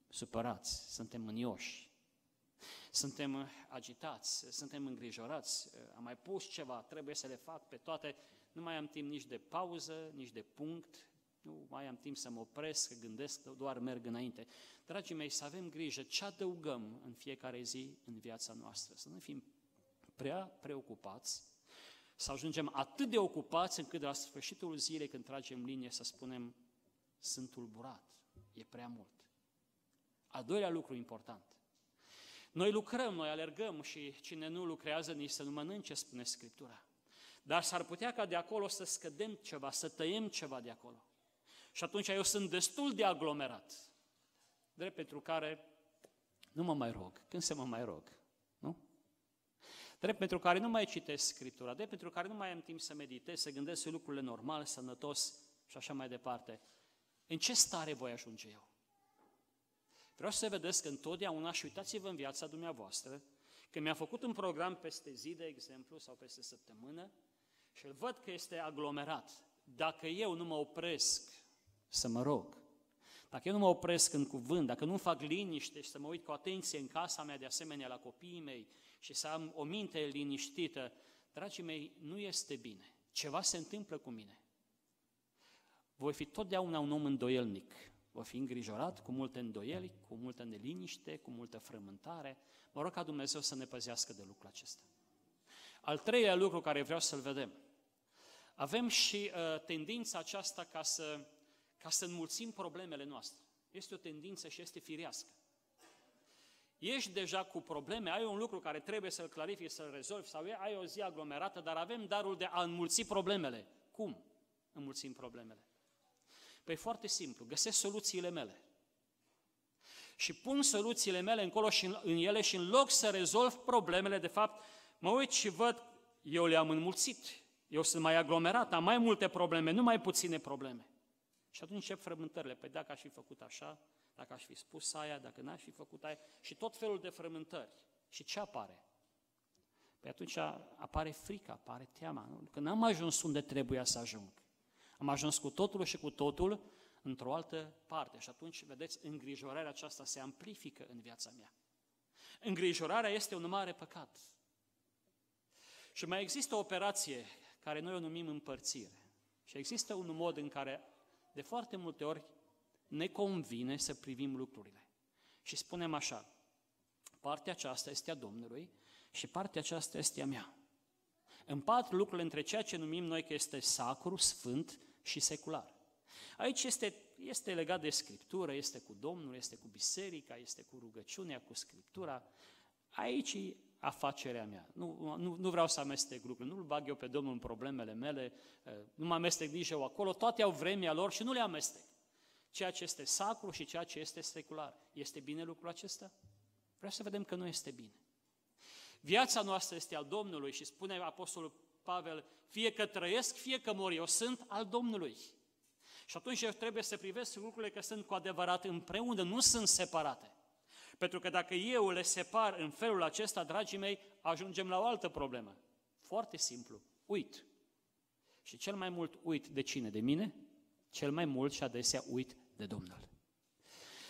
[SPEAKER 2] supărați, suntem mânioși, suntem agitați, suntem îngrijorați, am mai pus ceva, trebuie să le fac pe toate, nu mai am timp nici de pauză, nici de punct, nu mai am timp să mă opresc, să gândesc, doar merg înainte. Dragii mei, să avem grijă ce adăugăm în fiecare zi în viața noastră, să nu fim prea preocupați, să ajungem atât de ocupați încât la sfârșitul zilei, când tragem linie, să spunem, sunt tulburat, e prea mult. Al doilea lucru important. Noi lucrăm, noi alergăm și cine nu lucrează nici să nu mănânce, spune Scriptura. Dar s-ar putea ca de acolo să scădem ceva, să tăiem ceva de acolo. Și atunci eu sunt destul de aglomerat. Drept pentru care nu mă mai rog. Când să mă mai rog? Nu? Drept pentru care nu mai citesc Scriptura, drept pentru care nu mai am timp să meditez, să gândesc lucrurile normale, sănătos și așa mai departe. În ce stare voi ajunge eu? Vreau să vedeți că întotdeauna, și uitați-vă în viața dumneavoastră, când mi-a făcut un program peste zi, de exemplu, sau peste săptămână, și îl văd că este aglomerat, dacă eu nu mă opresc să mă rog, dacă eu nu mă opresc în cuvânt, dacă nu fac liniște și să mă uit cu atenție în casa mea, de asemenea la copiii mei și să am o minte liniștită, dragii mei, nu este bine. Ceva se întâmplă cu mine. Voi fi totdeauna un om îndoielnic. Voi fi îngrijorat, cu multe îndoieli, cu multă neliniște, cu multă frământare. Mă rog ca Dumnezeu să ne păzească de lucrul acesta. Al treilea lucru care vreau să-l vedem. Avem și uh, tendința aceasta ca să, ca să înmulțim problemele noastre. Este o tendință și este firească. Ești deja cu probleme, ai un lucru care trebuie să-l clarifici, să-l rezolvi, sau ai o zi aglomerată, dar avem darul de a înmulți problemele. Cum înmulțim problemele? Păi foarte simplu, găsesc soluțiile mele. Și pun soluțiile mele încolo și în, în ele și în loc să rezolv problemele, de fapt, mă uit și văd, eu le-am înmulțit. Eu sunt mai aglomerat, am mai multe probleme, nu mai puține probleme. Și atunci încep frământările. Păi dacă aș fi făcut așa, dacă aș fi spus aia, dacă n-aș fi făcut aia, și tot felul de frământări. Și ce apare? Păi atunci apare frica, apare teama, nu? că n-am ajuns unde trebuia să ajung. Am ajuns cu totul și cu totul într-o altă parte. Și atunci, vedeți, îngrijorarea aceasta se amplifică în viața mea. Îngrijorarea este un mare păcat. Și mai există o operație care noi o numim împărțire. Și există un mod în care de foarte multe ori ne convine să privim lucrurile. Și spunem așa, partea aceasta este a Domnului și partea aceasta este a mea. Împart lucrurile între ceea ce numim noi că este sacru, sfânt și secular. Aici este, este legat de Scriptură, este cu Domnul, este cu biserica, este cu rugăciunea, cu Scriptura. Aici e afacerea mea. Nu, nu, nu vreau să amestec lucrurile, nu-L bag eu pe Domnul în problemele mele, eh, nu mă amestec nici eu acolo, toate au vremea lor și nu le amestec. Ceea ce este sacru și ceea ce este secular. Este bine lucrul acesta? Vreau să vedem că nu este bine. Viața noastră este al Domnului și spune Apostolul Pavel, fie că trăiesc, fie că mor, eu sunt al Domnului. Și atunci eu trebuie să privesc lucrurile că sunt cu adevărat împreună, nu sunt separate. Pentru că dacă eu le separ în felul acesta, dragii mei, ajungem la o altă problemă. Foarte simplu. Uit. Și cel mai mult uit de cine? De mine? Cel mai mult și adesea uit de Domnul.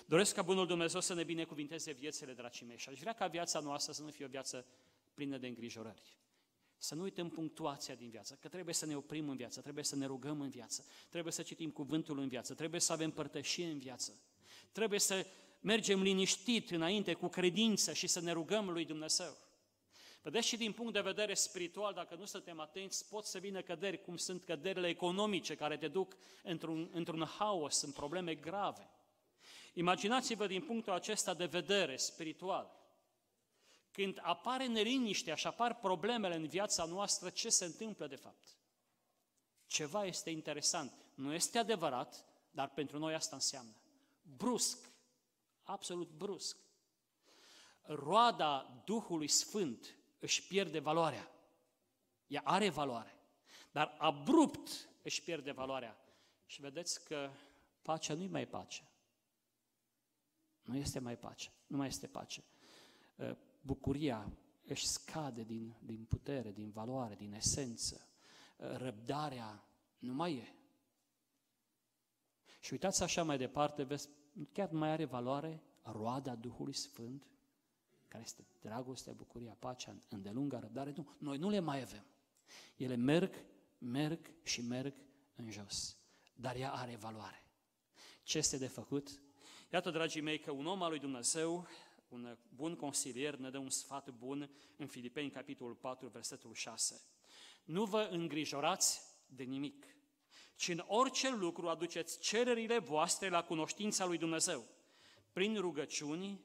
[SPEAKER 2] Doresc ca Bunul Dumnezeu să ne binecuvinteze viețile, dragii mei, și aș vrea ca viața noastră să nu fie o viață plină de îngrijorări. Să nu uităm punctuația din viață, că trebuie să ne oprim în viață, trebuie să ne rugăm în viață, trebuie să citim cuvântul în viață, trebuie să avem părtășie în viață, trebuie să mergem liniștit înainte cu credință și să ne rugăm lui Dumnezeu. Vedeți și din punct de vedere spiritual, dacă nu suntem atenți, pot să vină căderi, cum sunt căderile economice care te duc într-un, într-un haos, în probleme grave. Imaginați-vă din punctul acesta de vedere spiritual. Când apare neliniștea și apar problemele în viața noastră, ce se întâmplă de fapt? Ceva este interesant. Nu este adevărat, dar pentru noi asta înseamnă. Brusc, absolut brusc. Roada Duhului Sfânt își pierde valoarea. Ea are valoare, dar abrupt își pierde valoarea. Și vedeți că pacea nu-i mai pace. Nu este mai pace, nu mai este pace. Ă, bucuria își scade din, din putere, din valoare, din esență. Ă, răbdarea nu mai e. Și uitați așa mai departe, vezi, chiar nu mai are valoare roada Duhului Sfânt, care este dragostea, bucuria, pacea, îndelunga răbdare. Nu, noi nu le mai avem. Ele merg, merg și merg în jos. Dar ea are valoare. Ce este de făcut? Iată, dragii mei, că un om al lui Dumnezeu, un bun consilier, ne dă un sfat bun în Filipeni, capitolul 4, versetul 6. Nu vă îngrijorați de nimic, ci în orice lucru aduceți cererile voastre la cunoștința lui Dumnezeu, prin rugăciuni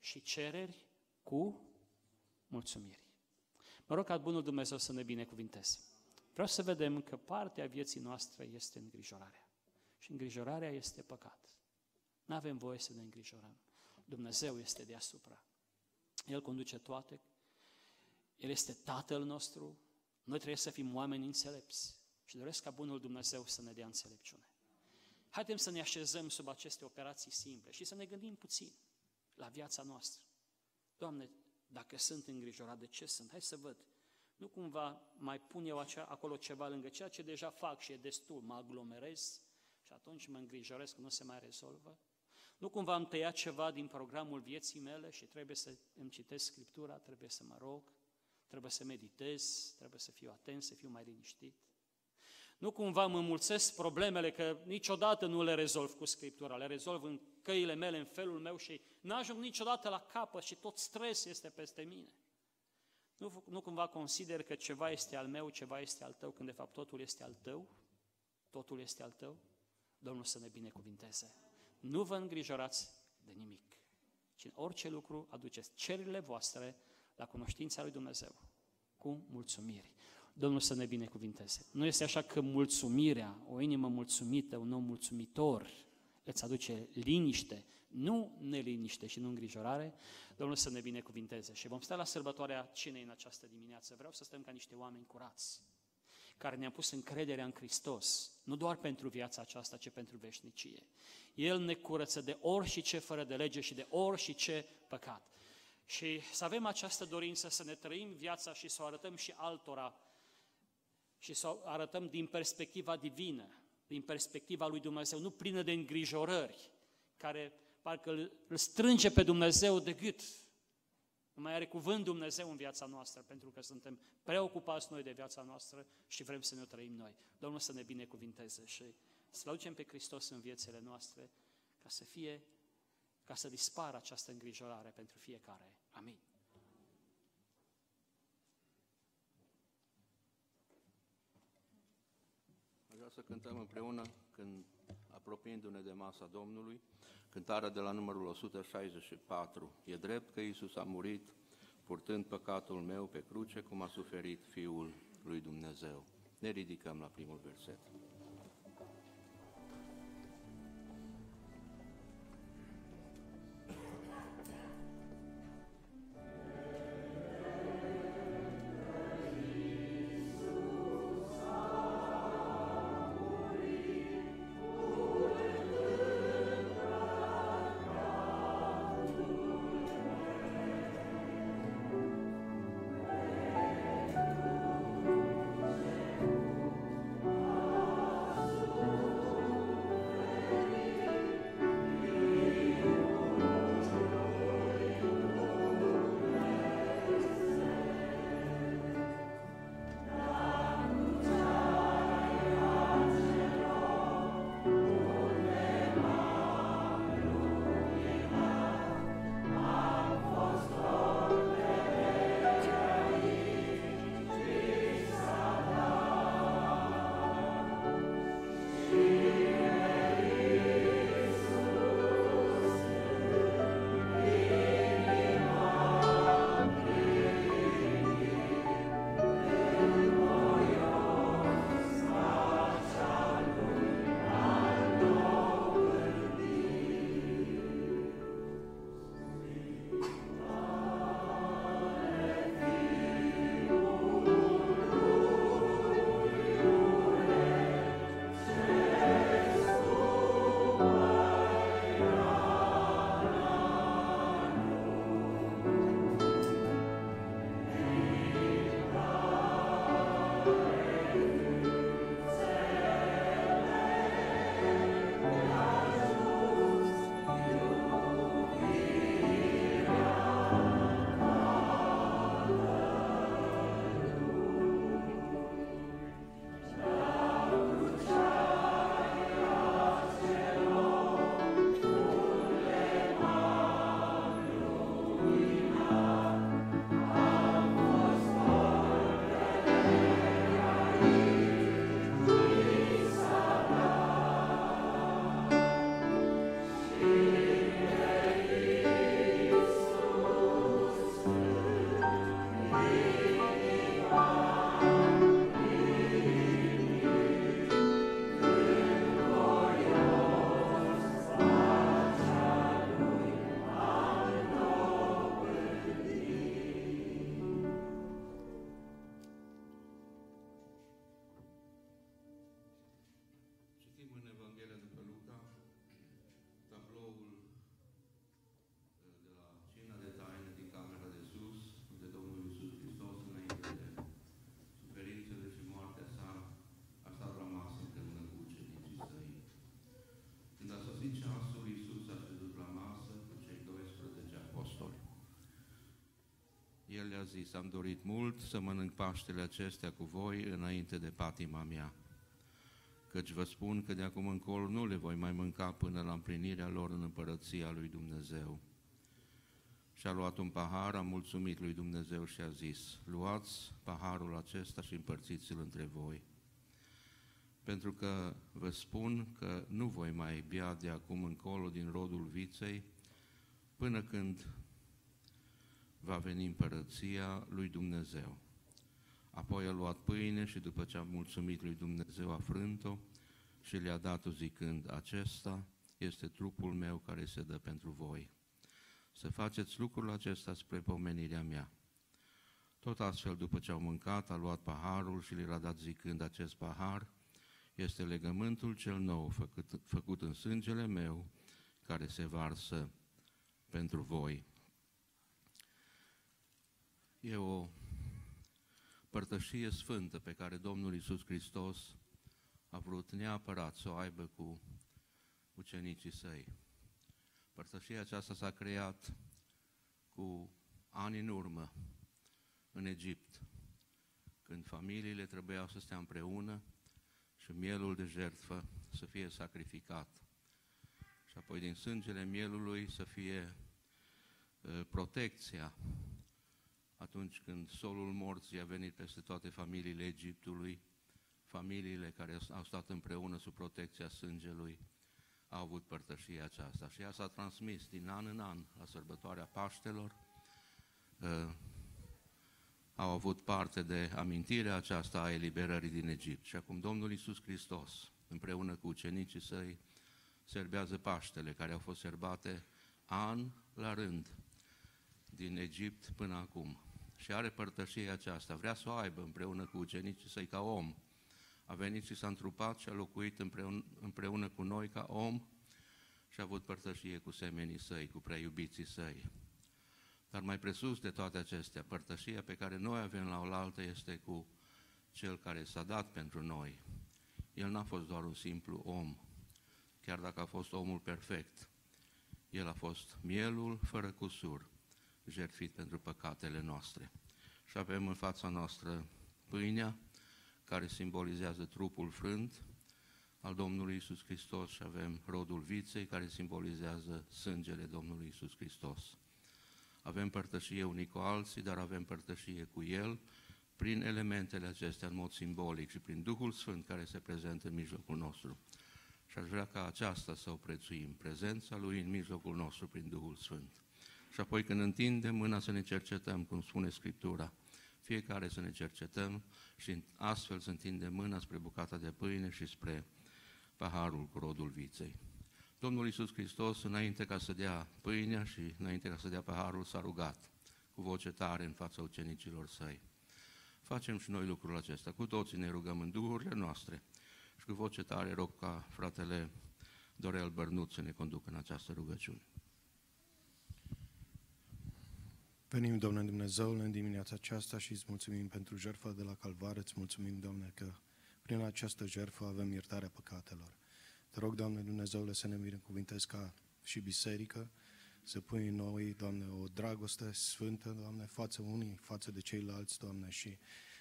[SPEAKER 2] și cereri cu mulțumiri. Mă rog ca Bunul Dumnezeu să ne binecuvinteze. Vreau să vedem că partea vieții noastre este îngrijorarea. Și îngrijorarea este păcat. Nu avem voie să ne îngrijorăm. Dumnezeu este deasupra. El conduce toate. El este Tatăl nostru. Noi trebuie să fim oameni înțelepți. Și doresc ca Bunul Dumnezeu să ne dea înțelepciune. Haideți să ne așezăm sub aceste operații simple și să ne gândim puțin la viața noastră. Doamne, dacă sunt îngrijorat, de ce sunt? Hai să văd. Nu cumva mai pun eu acea, acolo ceva lângă ceea ce deja fac și e destul, mă aglomerez și atunci mă îngrijorez că nu se mai rezolvă? Nu cumva am tăiat ceva din programul vieții mele și trebuie să îmi citesc Scriptura, trebuie să mă rog, trebuie să meditez, trebuie să fiu atent, să fiu mai liniștit. Nu cumva mă mulțesc problemele că niciodată nu le rezolv cu Scriptura, le rezolv în căile mele, în felul meu și nu ajung niciodată la capăt și tot stres este peste mine. Nu, nu cumva consider că ceva este al meu, ceva este al tău, când de fapt totul este al tău, totul este al tău, Domnul să ne binecuvinteze. Nu vă îngrijorați de nimic, ci în orice lucru aduceți cererile voastre la cunoștința lui Dumnezeu, cu mulțumiri. Domnul să ne binecuvinteze. Nu este așa că mulțumirea, o inimă mulțumită, un om mulțumitor, îți aduce liniște, nu neliniște și nu îngrijorare, Domnul să ne binecuvinteze. Și vom sta la sărbătoarea cinei în această dimineață. Vreau să stăm ca niște oameni curați, care ne-am pus încrederea în Hristos, nu doar pentru viața aceasta, ci pentru veșnicie. El ne curăță de orice fără de lege și de orice păcat. Și să avem această dorință să ne trăim viața și să o arătăm și altora și să o arătăm din perspectiva divină, din perspectiva lui Dumnezeu, nu plină de îngrijorări, care parcă îl strânge pe Dumnezeu de gât. Nu mai are cuvânt Dumnezeu în viața noastră, pentru că suntem preocupați noi de viața noastră și vrem să ne o trăim noi. Domnul să ne binecuvinteze și să aducem pe Hristos în viețile noastre, ca să fie, ca să dispară această îngrijorare pentru fiecare. Amin.
[SPEAKER 8] Vrea să cântăm împreună, când apropiindu-ne de masa Domnului, cântarea de la numărul 164. E drept că Iisus a murit purtând păcatul meu pe cruce, cum a suferit Fiul lui Dumnezeu. Ne ridicăm la primul verset. El le-a zis, am dorit mult să mănânc Paștele acestea cu voi înainte de patima mea căci vă spun că de acum încolo nu le voi mai mânca până la împlinirea lor în împărăția lui Dumnezeu. Și-a luat un pahar, a mulțumit lui Dumnezeu și a zis, luați paharul acesta și împărțiți-l între voi. Pentru că vă spun că nu voi mai bea de acum încolo din rodul viței, până când va veni împărăția lui Dumnezeu. Apoi a luat pâine și după ce a mulțumit lui Dumnezeu a frânt-o și le-a dat-o zicând, acesta este trupul meu care se dă pentru voi. Să faceți lucrul acesta spre pomenirea mea. Tot astfel, după ce au mâncat, a luat paharul și le-a dat zicând, acest pahar este legământul cel nou făcut, făcut în sângele meu, care se varsă pentru voi. E o părtășie sfântă pe care Domnul Isus Hristos a vrut neapărat să o aibă cu ucenicii săi. Părtășia aceasta s-a creat cu ani în urmă, în Egipt, când familiile trebuiau să stea împreună și mielul de jertfă să fie sacrificat. Și apoi din sângele mielului să fie uh, protecția atunci când solul morții a venit peste toate familiile Egiptului, familiile care au stat împreună sub protecția sângelui au avut părtășia aceasta și ea s-a transmis din an în an la sărbătoarea Paștelor, uh, au avut parte de amintirea aceasta a eliberării din Egipt. Și acum Domnul Iisus Hristos, împreună cu ucenicii săi, serbează Paștele, care au fost serbate an la rând, din Egipt până acum. Și are părtășia aceasta, vrea să o aibă împreună cu ucenicii săi ca om. A venit și s-a întrupat și a locuit împreună, împreună cu noi ca om și a avut părtășie cu semenii săi, cu preiubiții săi. Dar mai presus de toate acestea, părtășia pe care noi avem la oaltă este cu Cel care s-a dat pentru noi. El n-a fost doar un simplu om, chiar dacă a fost omul perfect. El a fost mielul fără cusur, jertfit pentru păcatele noastre. Și avem în fața noastră pâinea, care simbolizează trupul frânt al Domnului Isus Hristos și avem rodul viței, care simbolizează sângele Domnului Isus Hristos. Avem părtășie unii cu alții, dar avem părtășie cu El prin elementele acestea în mod simbolic și prin Duhul Sfânt care se prezentă în mijlocul nostru. Și aș vrea ca aceasta să o prețuim, prezența Lui în mijlocul nostru prin Duhul Sfânt. Și apoi când întindem mâna să ne cercetăm, cum spune Scriptura, fiecare să ne cercetăm și astfel să întindem mâna spre bucata de pâine și spre paharul cu rodul viței. Domnul Iisus Hristos, înainte ca să dea pâinea și înainte ca să dea paharul, s-a rugat cu voce tare în fața ucenicilor săi. Facem și noi lucrul acesta. Cu toții ne rugăm în duhurile noastre și cu voce tare rog ca fratele Dorel Bărnut să ne conducă în această rugăciune.
[SPEAKER 9] Venim, Doamne Dumnezeu, în dimineața aceasta și îți mulțumim pentru jertfa de la Calvar. Îți mulțumim, Doamne, că prin această jertfă avem iertarea păcatelor. Te rog, Doamne Dumnezeule, să ne binecuvintezi ca și biserică, să pui în noi, Doamne, o dragoste sfântă, Doamne, față unii, față de ceilalți, Doamne, și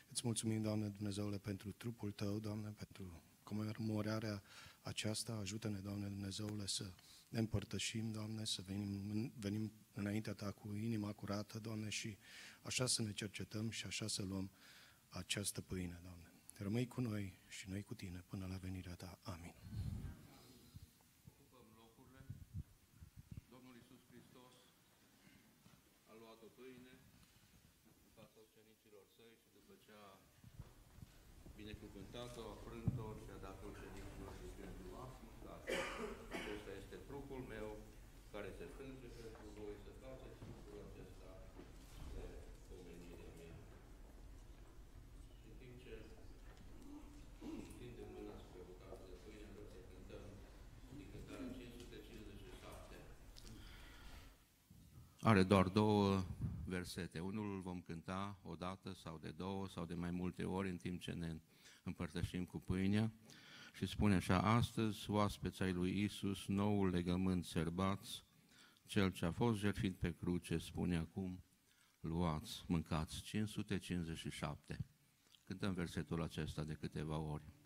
[SPEAKER 9] îți mulțumim, Doamne Dumnezeule, pentru trupul Tău, Doamne, pentru comemorarea aceasta. Ajută-ne, Doamne Dumnezeule, să ne împărtășim, Doamne, să venim, venim înaintea Ta cu inima curată, Doamne, și așa să ne cercetăm și așa să luăm această pâine, Doamne. Rămâi cu noi și noi cu Tine până la venirea Ta. Amin.
[SPEAKER 8] Ocupăm locurile. Domnul Iisus Hristos a luat o pâine în fața ucenicilor săi și după ce a binecuvântat-o, a frânt-o și a dat ucenicilor și spunând, luați, mâncați. Acesta este trupul meu care se frânge pentru voi să faceți lucrul acesta de pomenirea mea. Și în timp ce întindem mâna spre bucata de pâine, vreau să cântăm din cântarea 557. Are doar două versete. Unul îl vom cânta o dată sau de două sau de mai multe ori în timp ce ne împărtășim cu pâinea și spune așa, astăzi oaspeți ai lui Isus, noul legământ serbați, cel ce a fost jertfit pe cruce, spune acum, luați, mâncați, 557. Cântăm versetul acesta de câteva ori.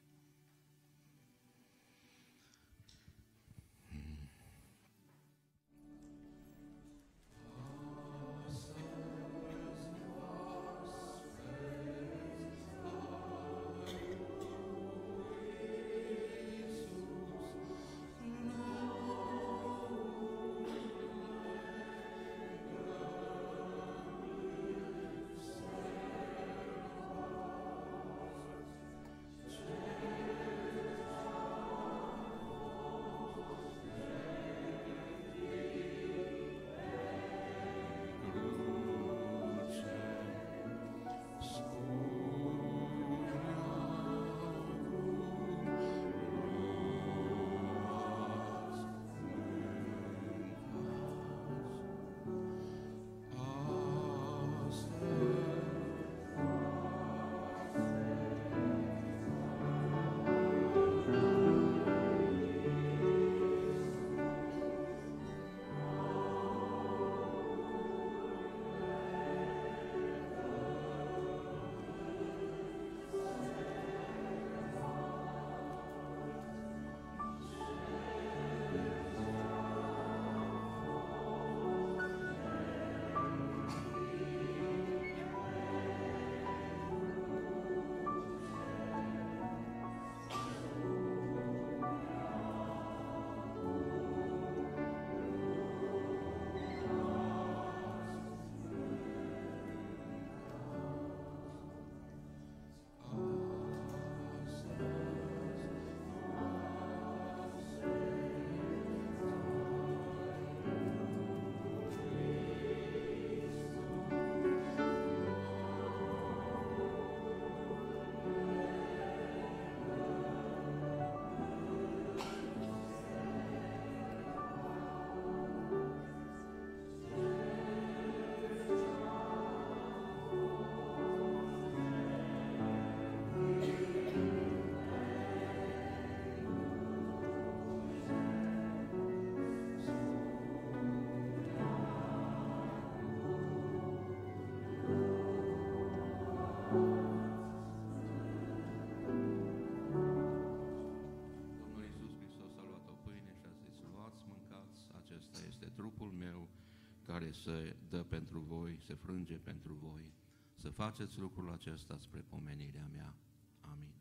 [SPEAKER 8] Care se dă pentru voi, se frânge pentru voi. Să faceți lucrul acesta spre pomenirea mea. Amin.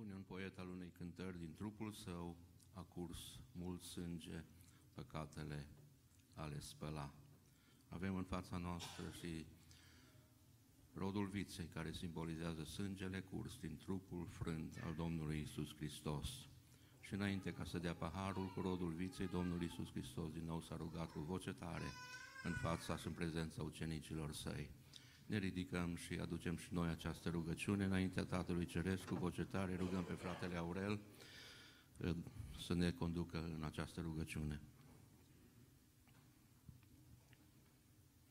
[SPEAKER 8] Spune un poet al unei cântări, din trupul său a curs mult sânge, păcatele ale spăla. Avem în fața noastră și rodul viței care simbolizează sângele curs din trupul frânt al Domnului Isus Hristos. Și înainte ca să dea paharul cu rodul viței, Domnul Isus Hristos din nou s-a rugat cu voce tare în fața și în prezența ucenicilor săi. Ne ridicăm și aducem și noi această rugăciune înaintea Tatălui Ceresc cu voce tare. Rugăm pe fratele Aurel eh, să ne conducă în această rugăciune.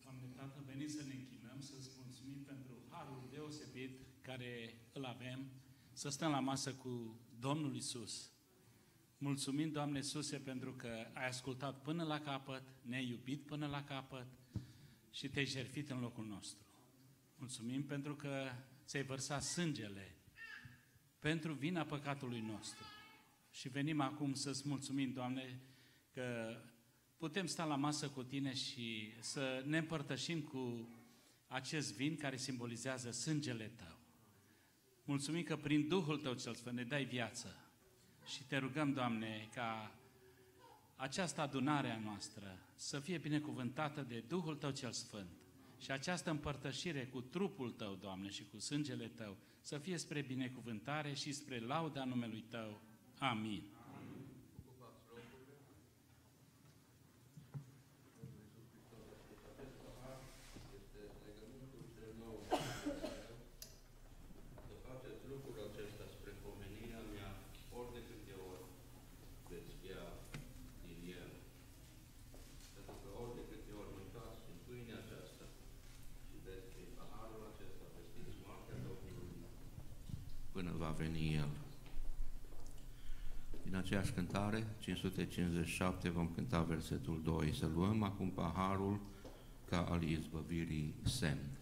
[SPEAKER 10] Doamne Tată, veniți să ne închinăm, să-ți mulțumim pentru harul deosebit care îl avem, să stăm la masă cu Domnul Isus. Mulțumim, Doamne Iisuse, pentru că ai ascultat până la capăt, ne-ai iubit până la capăt și te-ai jertfit în locul nostru. Mulțumim pentru că ți-ai vărsat sângele pentru vina păcatului nostru. Și venim acum să-ți mulțumim, Doamne, că putem sta la masă cu Tine și să ne împărtășim cu acest vin care simbolizează sângele Tău. Mulțumim că prin Duhul Tău cel Sfânt ne dai viață și te rugăm, Doamne, ca această adunare a noastră să fie binecuvântată de Duhul Tău cel Sfânt și această împărtășire cu trupul Tău, Doamne, și cu sângele Tău să fie spre binecuvântare și spre lauda numelui Tău. Amin.
[SPEAKER 8] Să faceți lucrul acesta spre pomenirea mea, ori de câte ori veți bea din el. Pentru că ori de câte ori mâncați din pâinea aceasta și veți din paharul acesta, vestiți moartea Domnului până va veni El. Din aceeași cântare, 557, vom cânta versetul 2. Să luăm acum paharul ca al izbăvirii semn.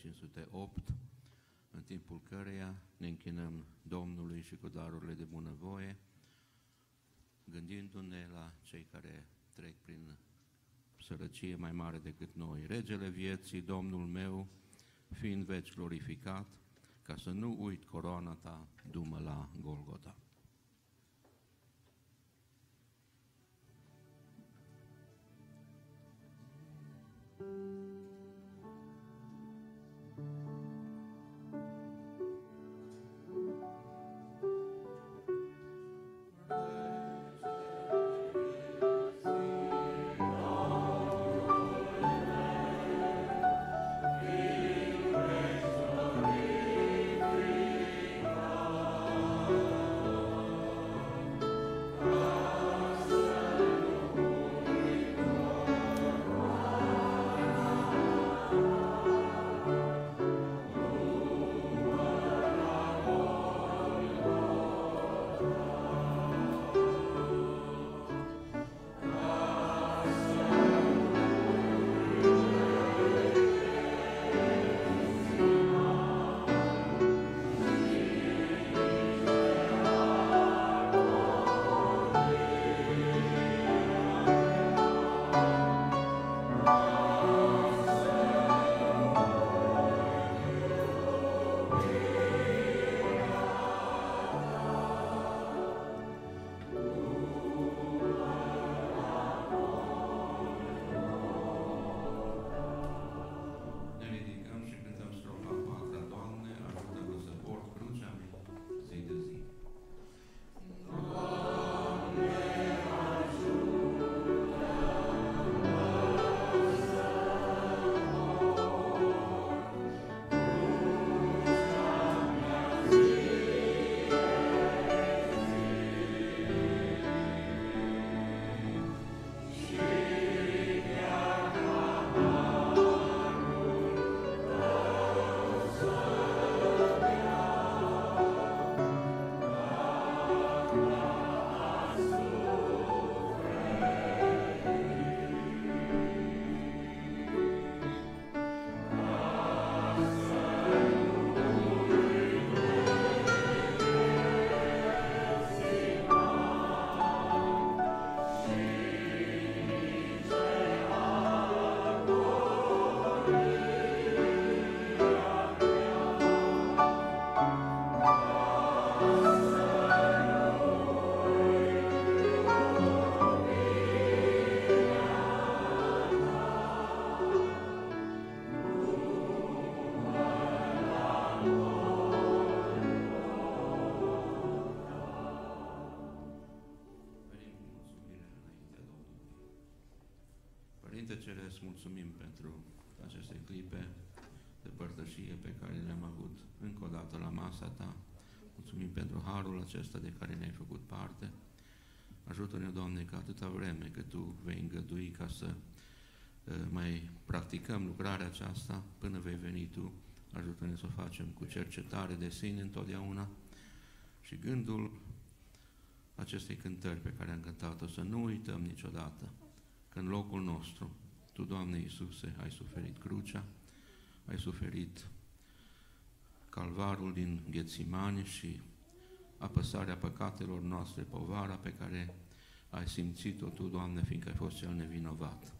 [SPEAKER 8] 508, în timpul căreia ne închinăm Domnului și cu darurile de bunăvoie, gândindu-ne la cei care trec prin sărăcie mai mare decât noi. Regele vieții, Domnul meu, fiind veci glorificat, ca să nu uit coroana ta, dumă la Golgota. Ne Părinte Ceresc, mulțumim pentru aceste clipe de părtășie pe care le-am avut încă o dată la masa ta. Mulțumim pentru harul acesta de care ne-ai făcut parte. Ajută-ne, Doamne, că atâta vreme cât Tu vei îngădui ca să uh, mai practicăm lucrarea aceasta până vei veni Tu, ajută-ne să o facem cu cercetare de sine întotdeauna și gândul acestei cântări pe care am cântat-o, să nu uităm niciodată că în locul nostru, Tu, Doamne Iisuse, ai suferit crucea, ai suferit calvarul din Ghețimani și apăsarea păcatelor noastre, povara pe care ai simțit-o Tu, Doamne, fiindcă ai fost cel nevinovat.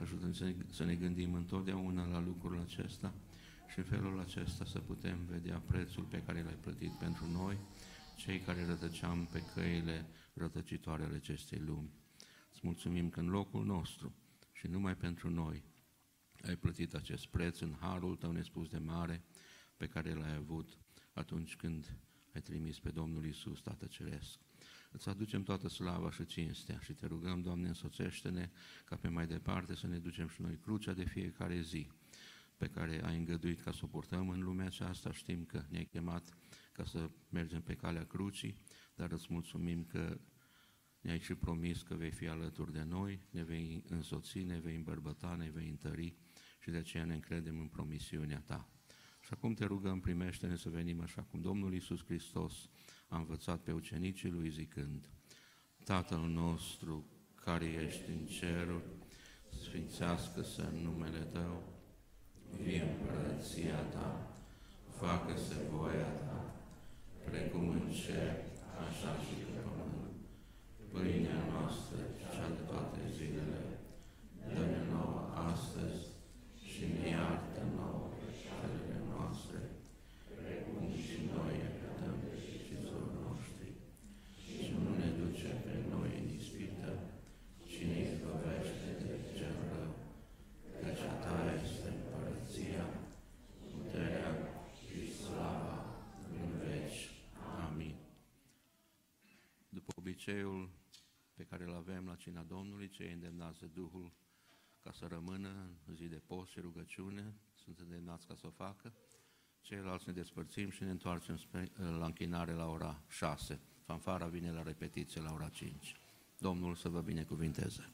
[SPEAKER 8] Ajută-ne să ne, să ne gândim întotdeauna la lucrul acesta și în felul acesta să putem vedea prețul pe care l-ai plătit pentru noi, cei care rătăceam pe căile rătăcitoare ale acestei lumi. Îți mulțumim că în locul nostru și numai pentru noi ai plătit acest preț în harul tău nespus de mare pe care l-ai avut atunci când ai trimis pe Domnul Isus, Tată Ceresc. Îți aducem toată slava și cinstea și te rugăm, Doamne, însoțește-ne ca pe mai departe să ne ducem și noi crucea de fiecare zi pe care ai îngăduit ca să o purtăm în lumea aceasta. Știm că ne-ai chemat ca să mergem pe calea crucii, dar îți mulțumim că ne-ai și promis că vei fi alături de noi, ne vei însoți, ne vei îmbărbăta, ne vei întări și de aceea ne încredem în promisiunea ta. Și acum te rugăm, primește-ne să venim așa cum Domnul Iisus Hristos a învățat pe ucenicii lui zicând, Tatăl nostru care ești în ceruri, sfințească-se în numele Tău, vie împărăția ta, facă-se voia ta, precum în cer, așa și pe pământ. Pâinea noastră, cea de toate zilele, dă-ne nouă astăzi și ne iartă nouă greșelile noastre, precum și noi iertăm greșiților noștri. Și nu ne duce pe noi în ispită, ci ne izbăvește de cel rău, căci a ta este împărăția, puterea și slava în veci. Amin. După obiceiul pe care îl avem la cina Domnului, cei îndemnați de Duhul ca să rămână în zi de post și rugăciune, sunt îndemnați ca să o facă. Ceilalți ne despărțim și ne întoarcem spre, la închinare la ora 6. Fanfara vine la repetiție la ora 5. Domnul să vă binecuvinteze.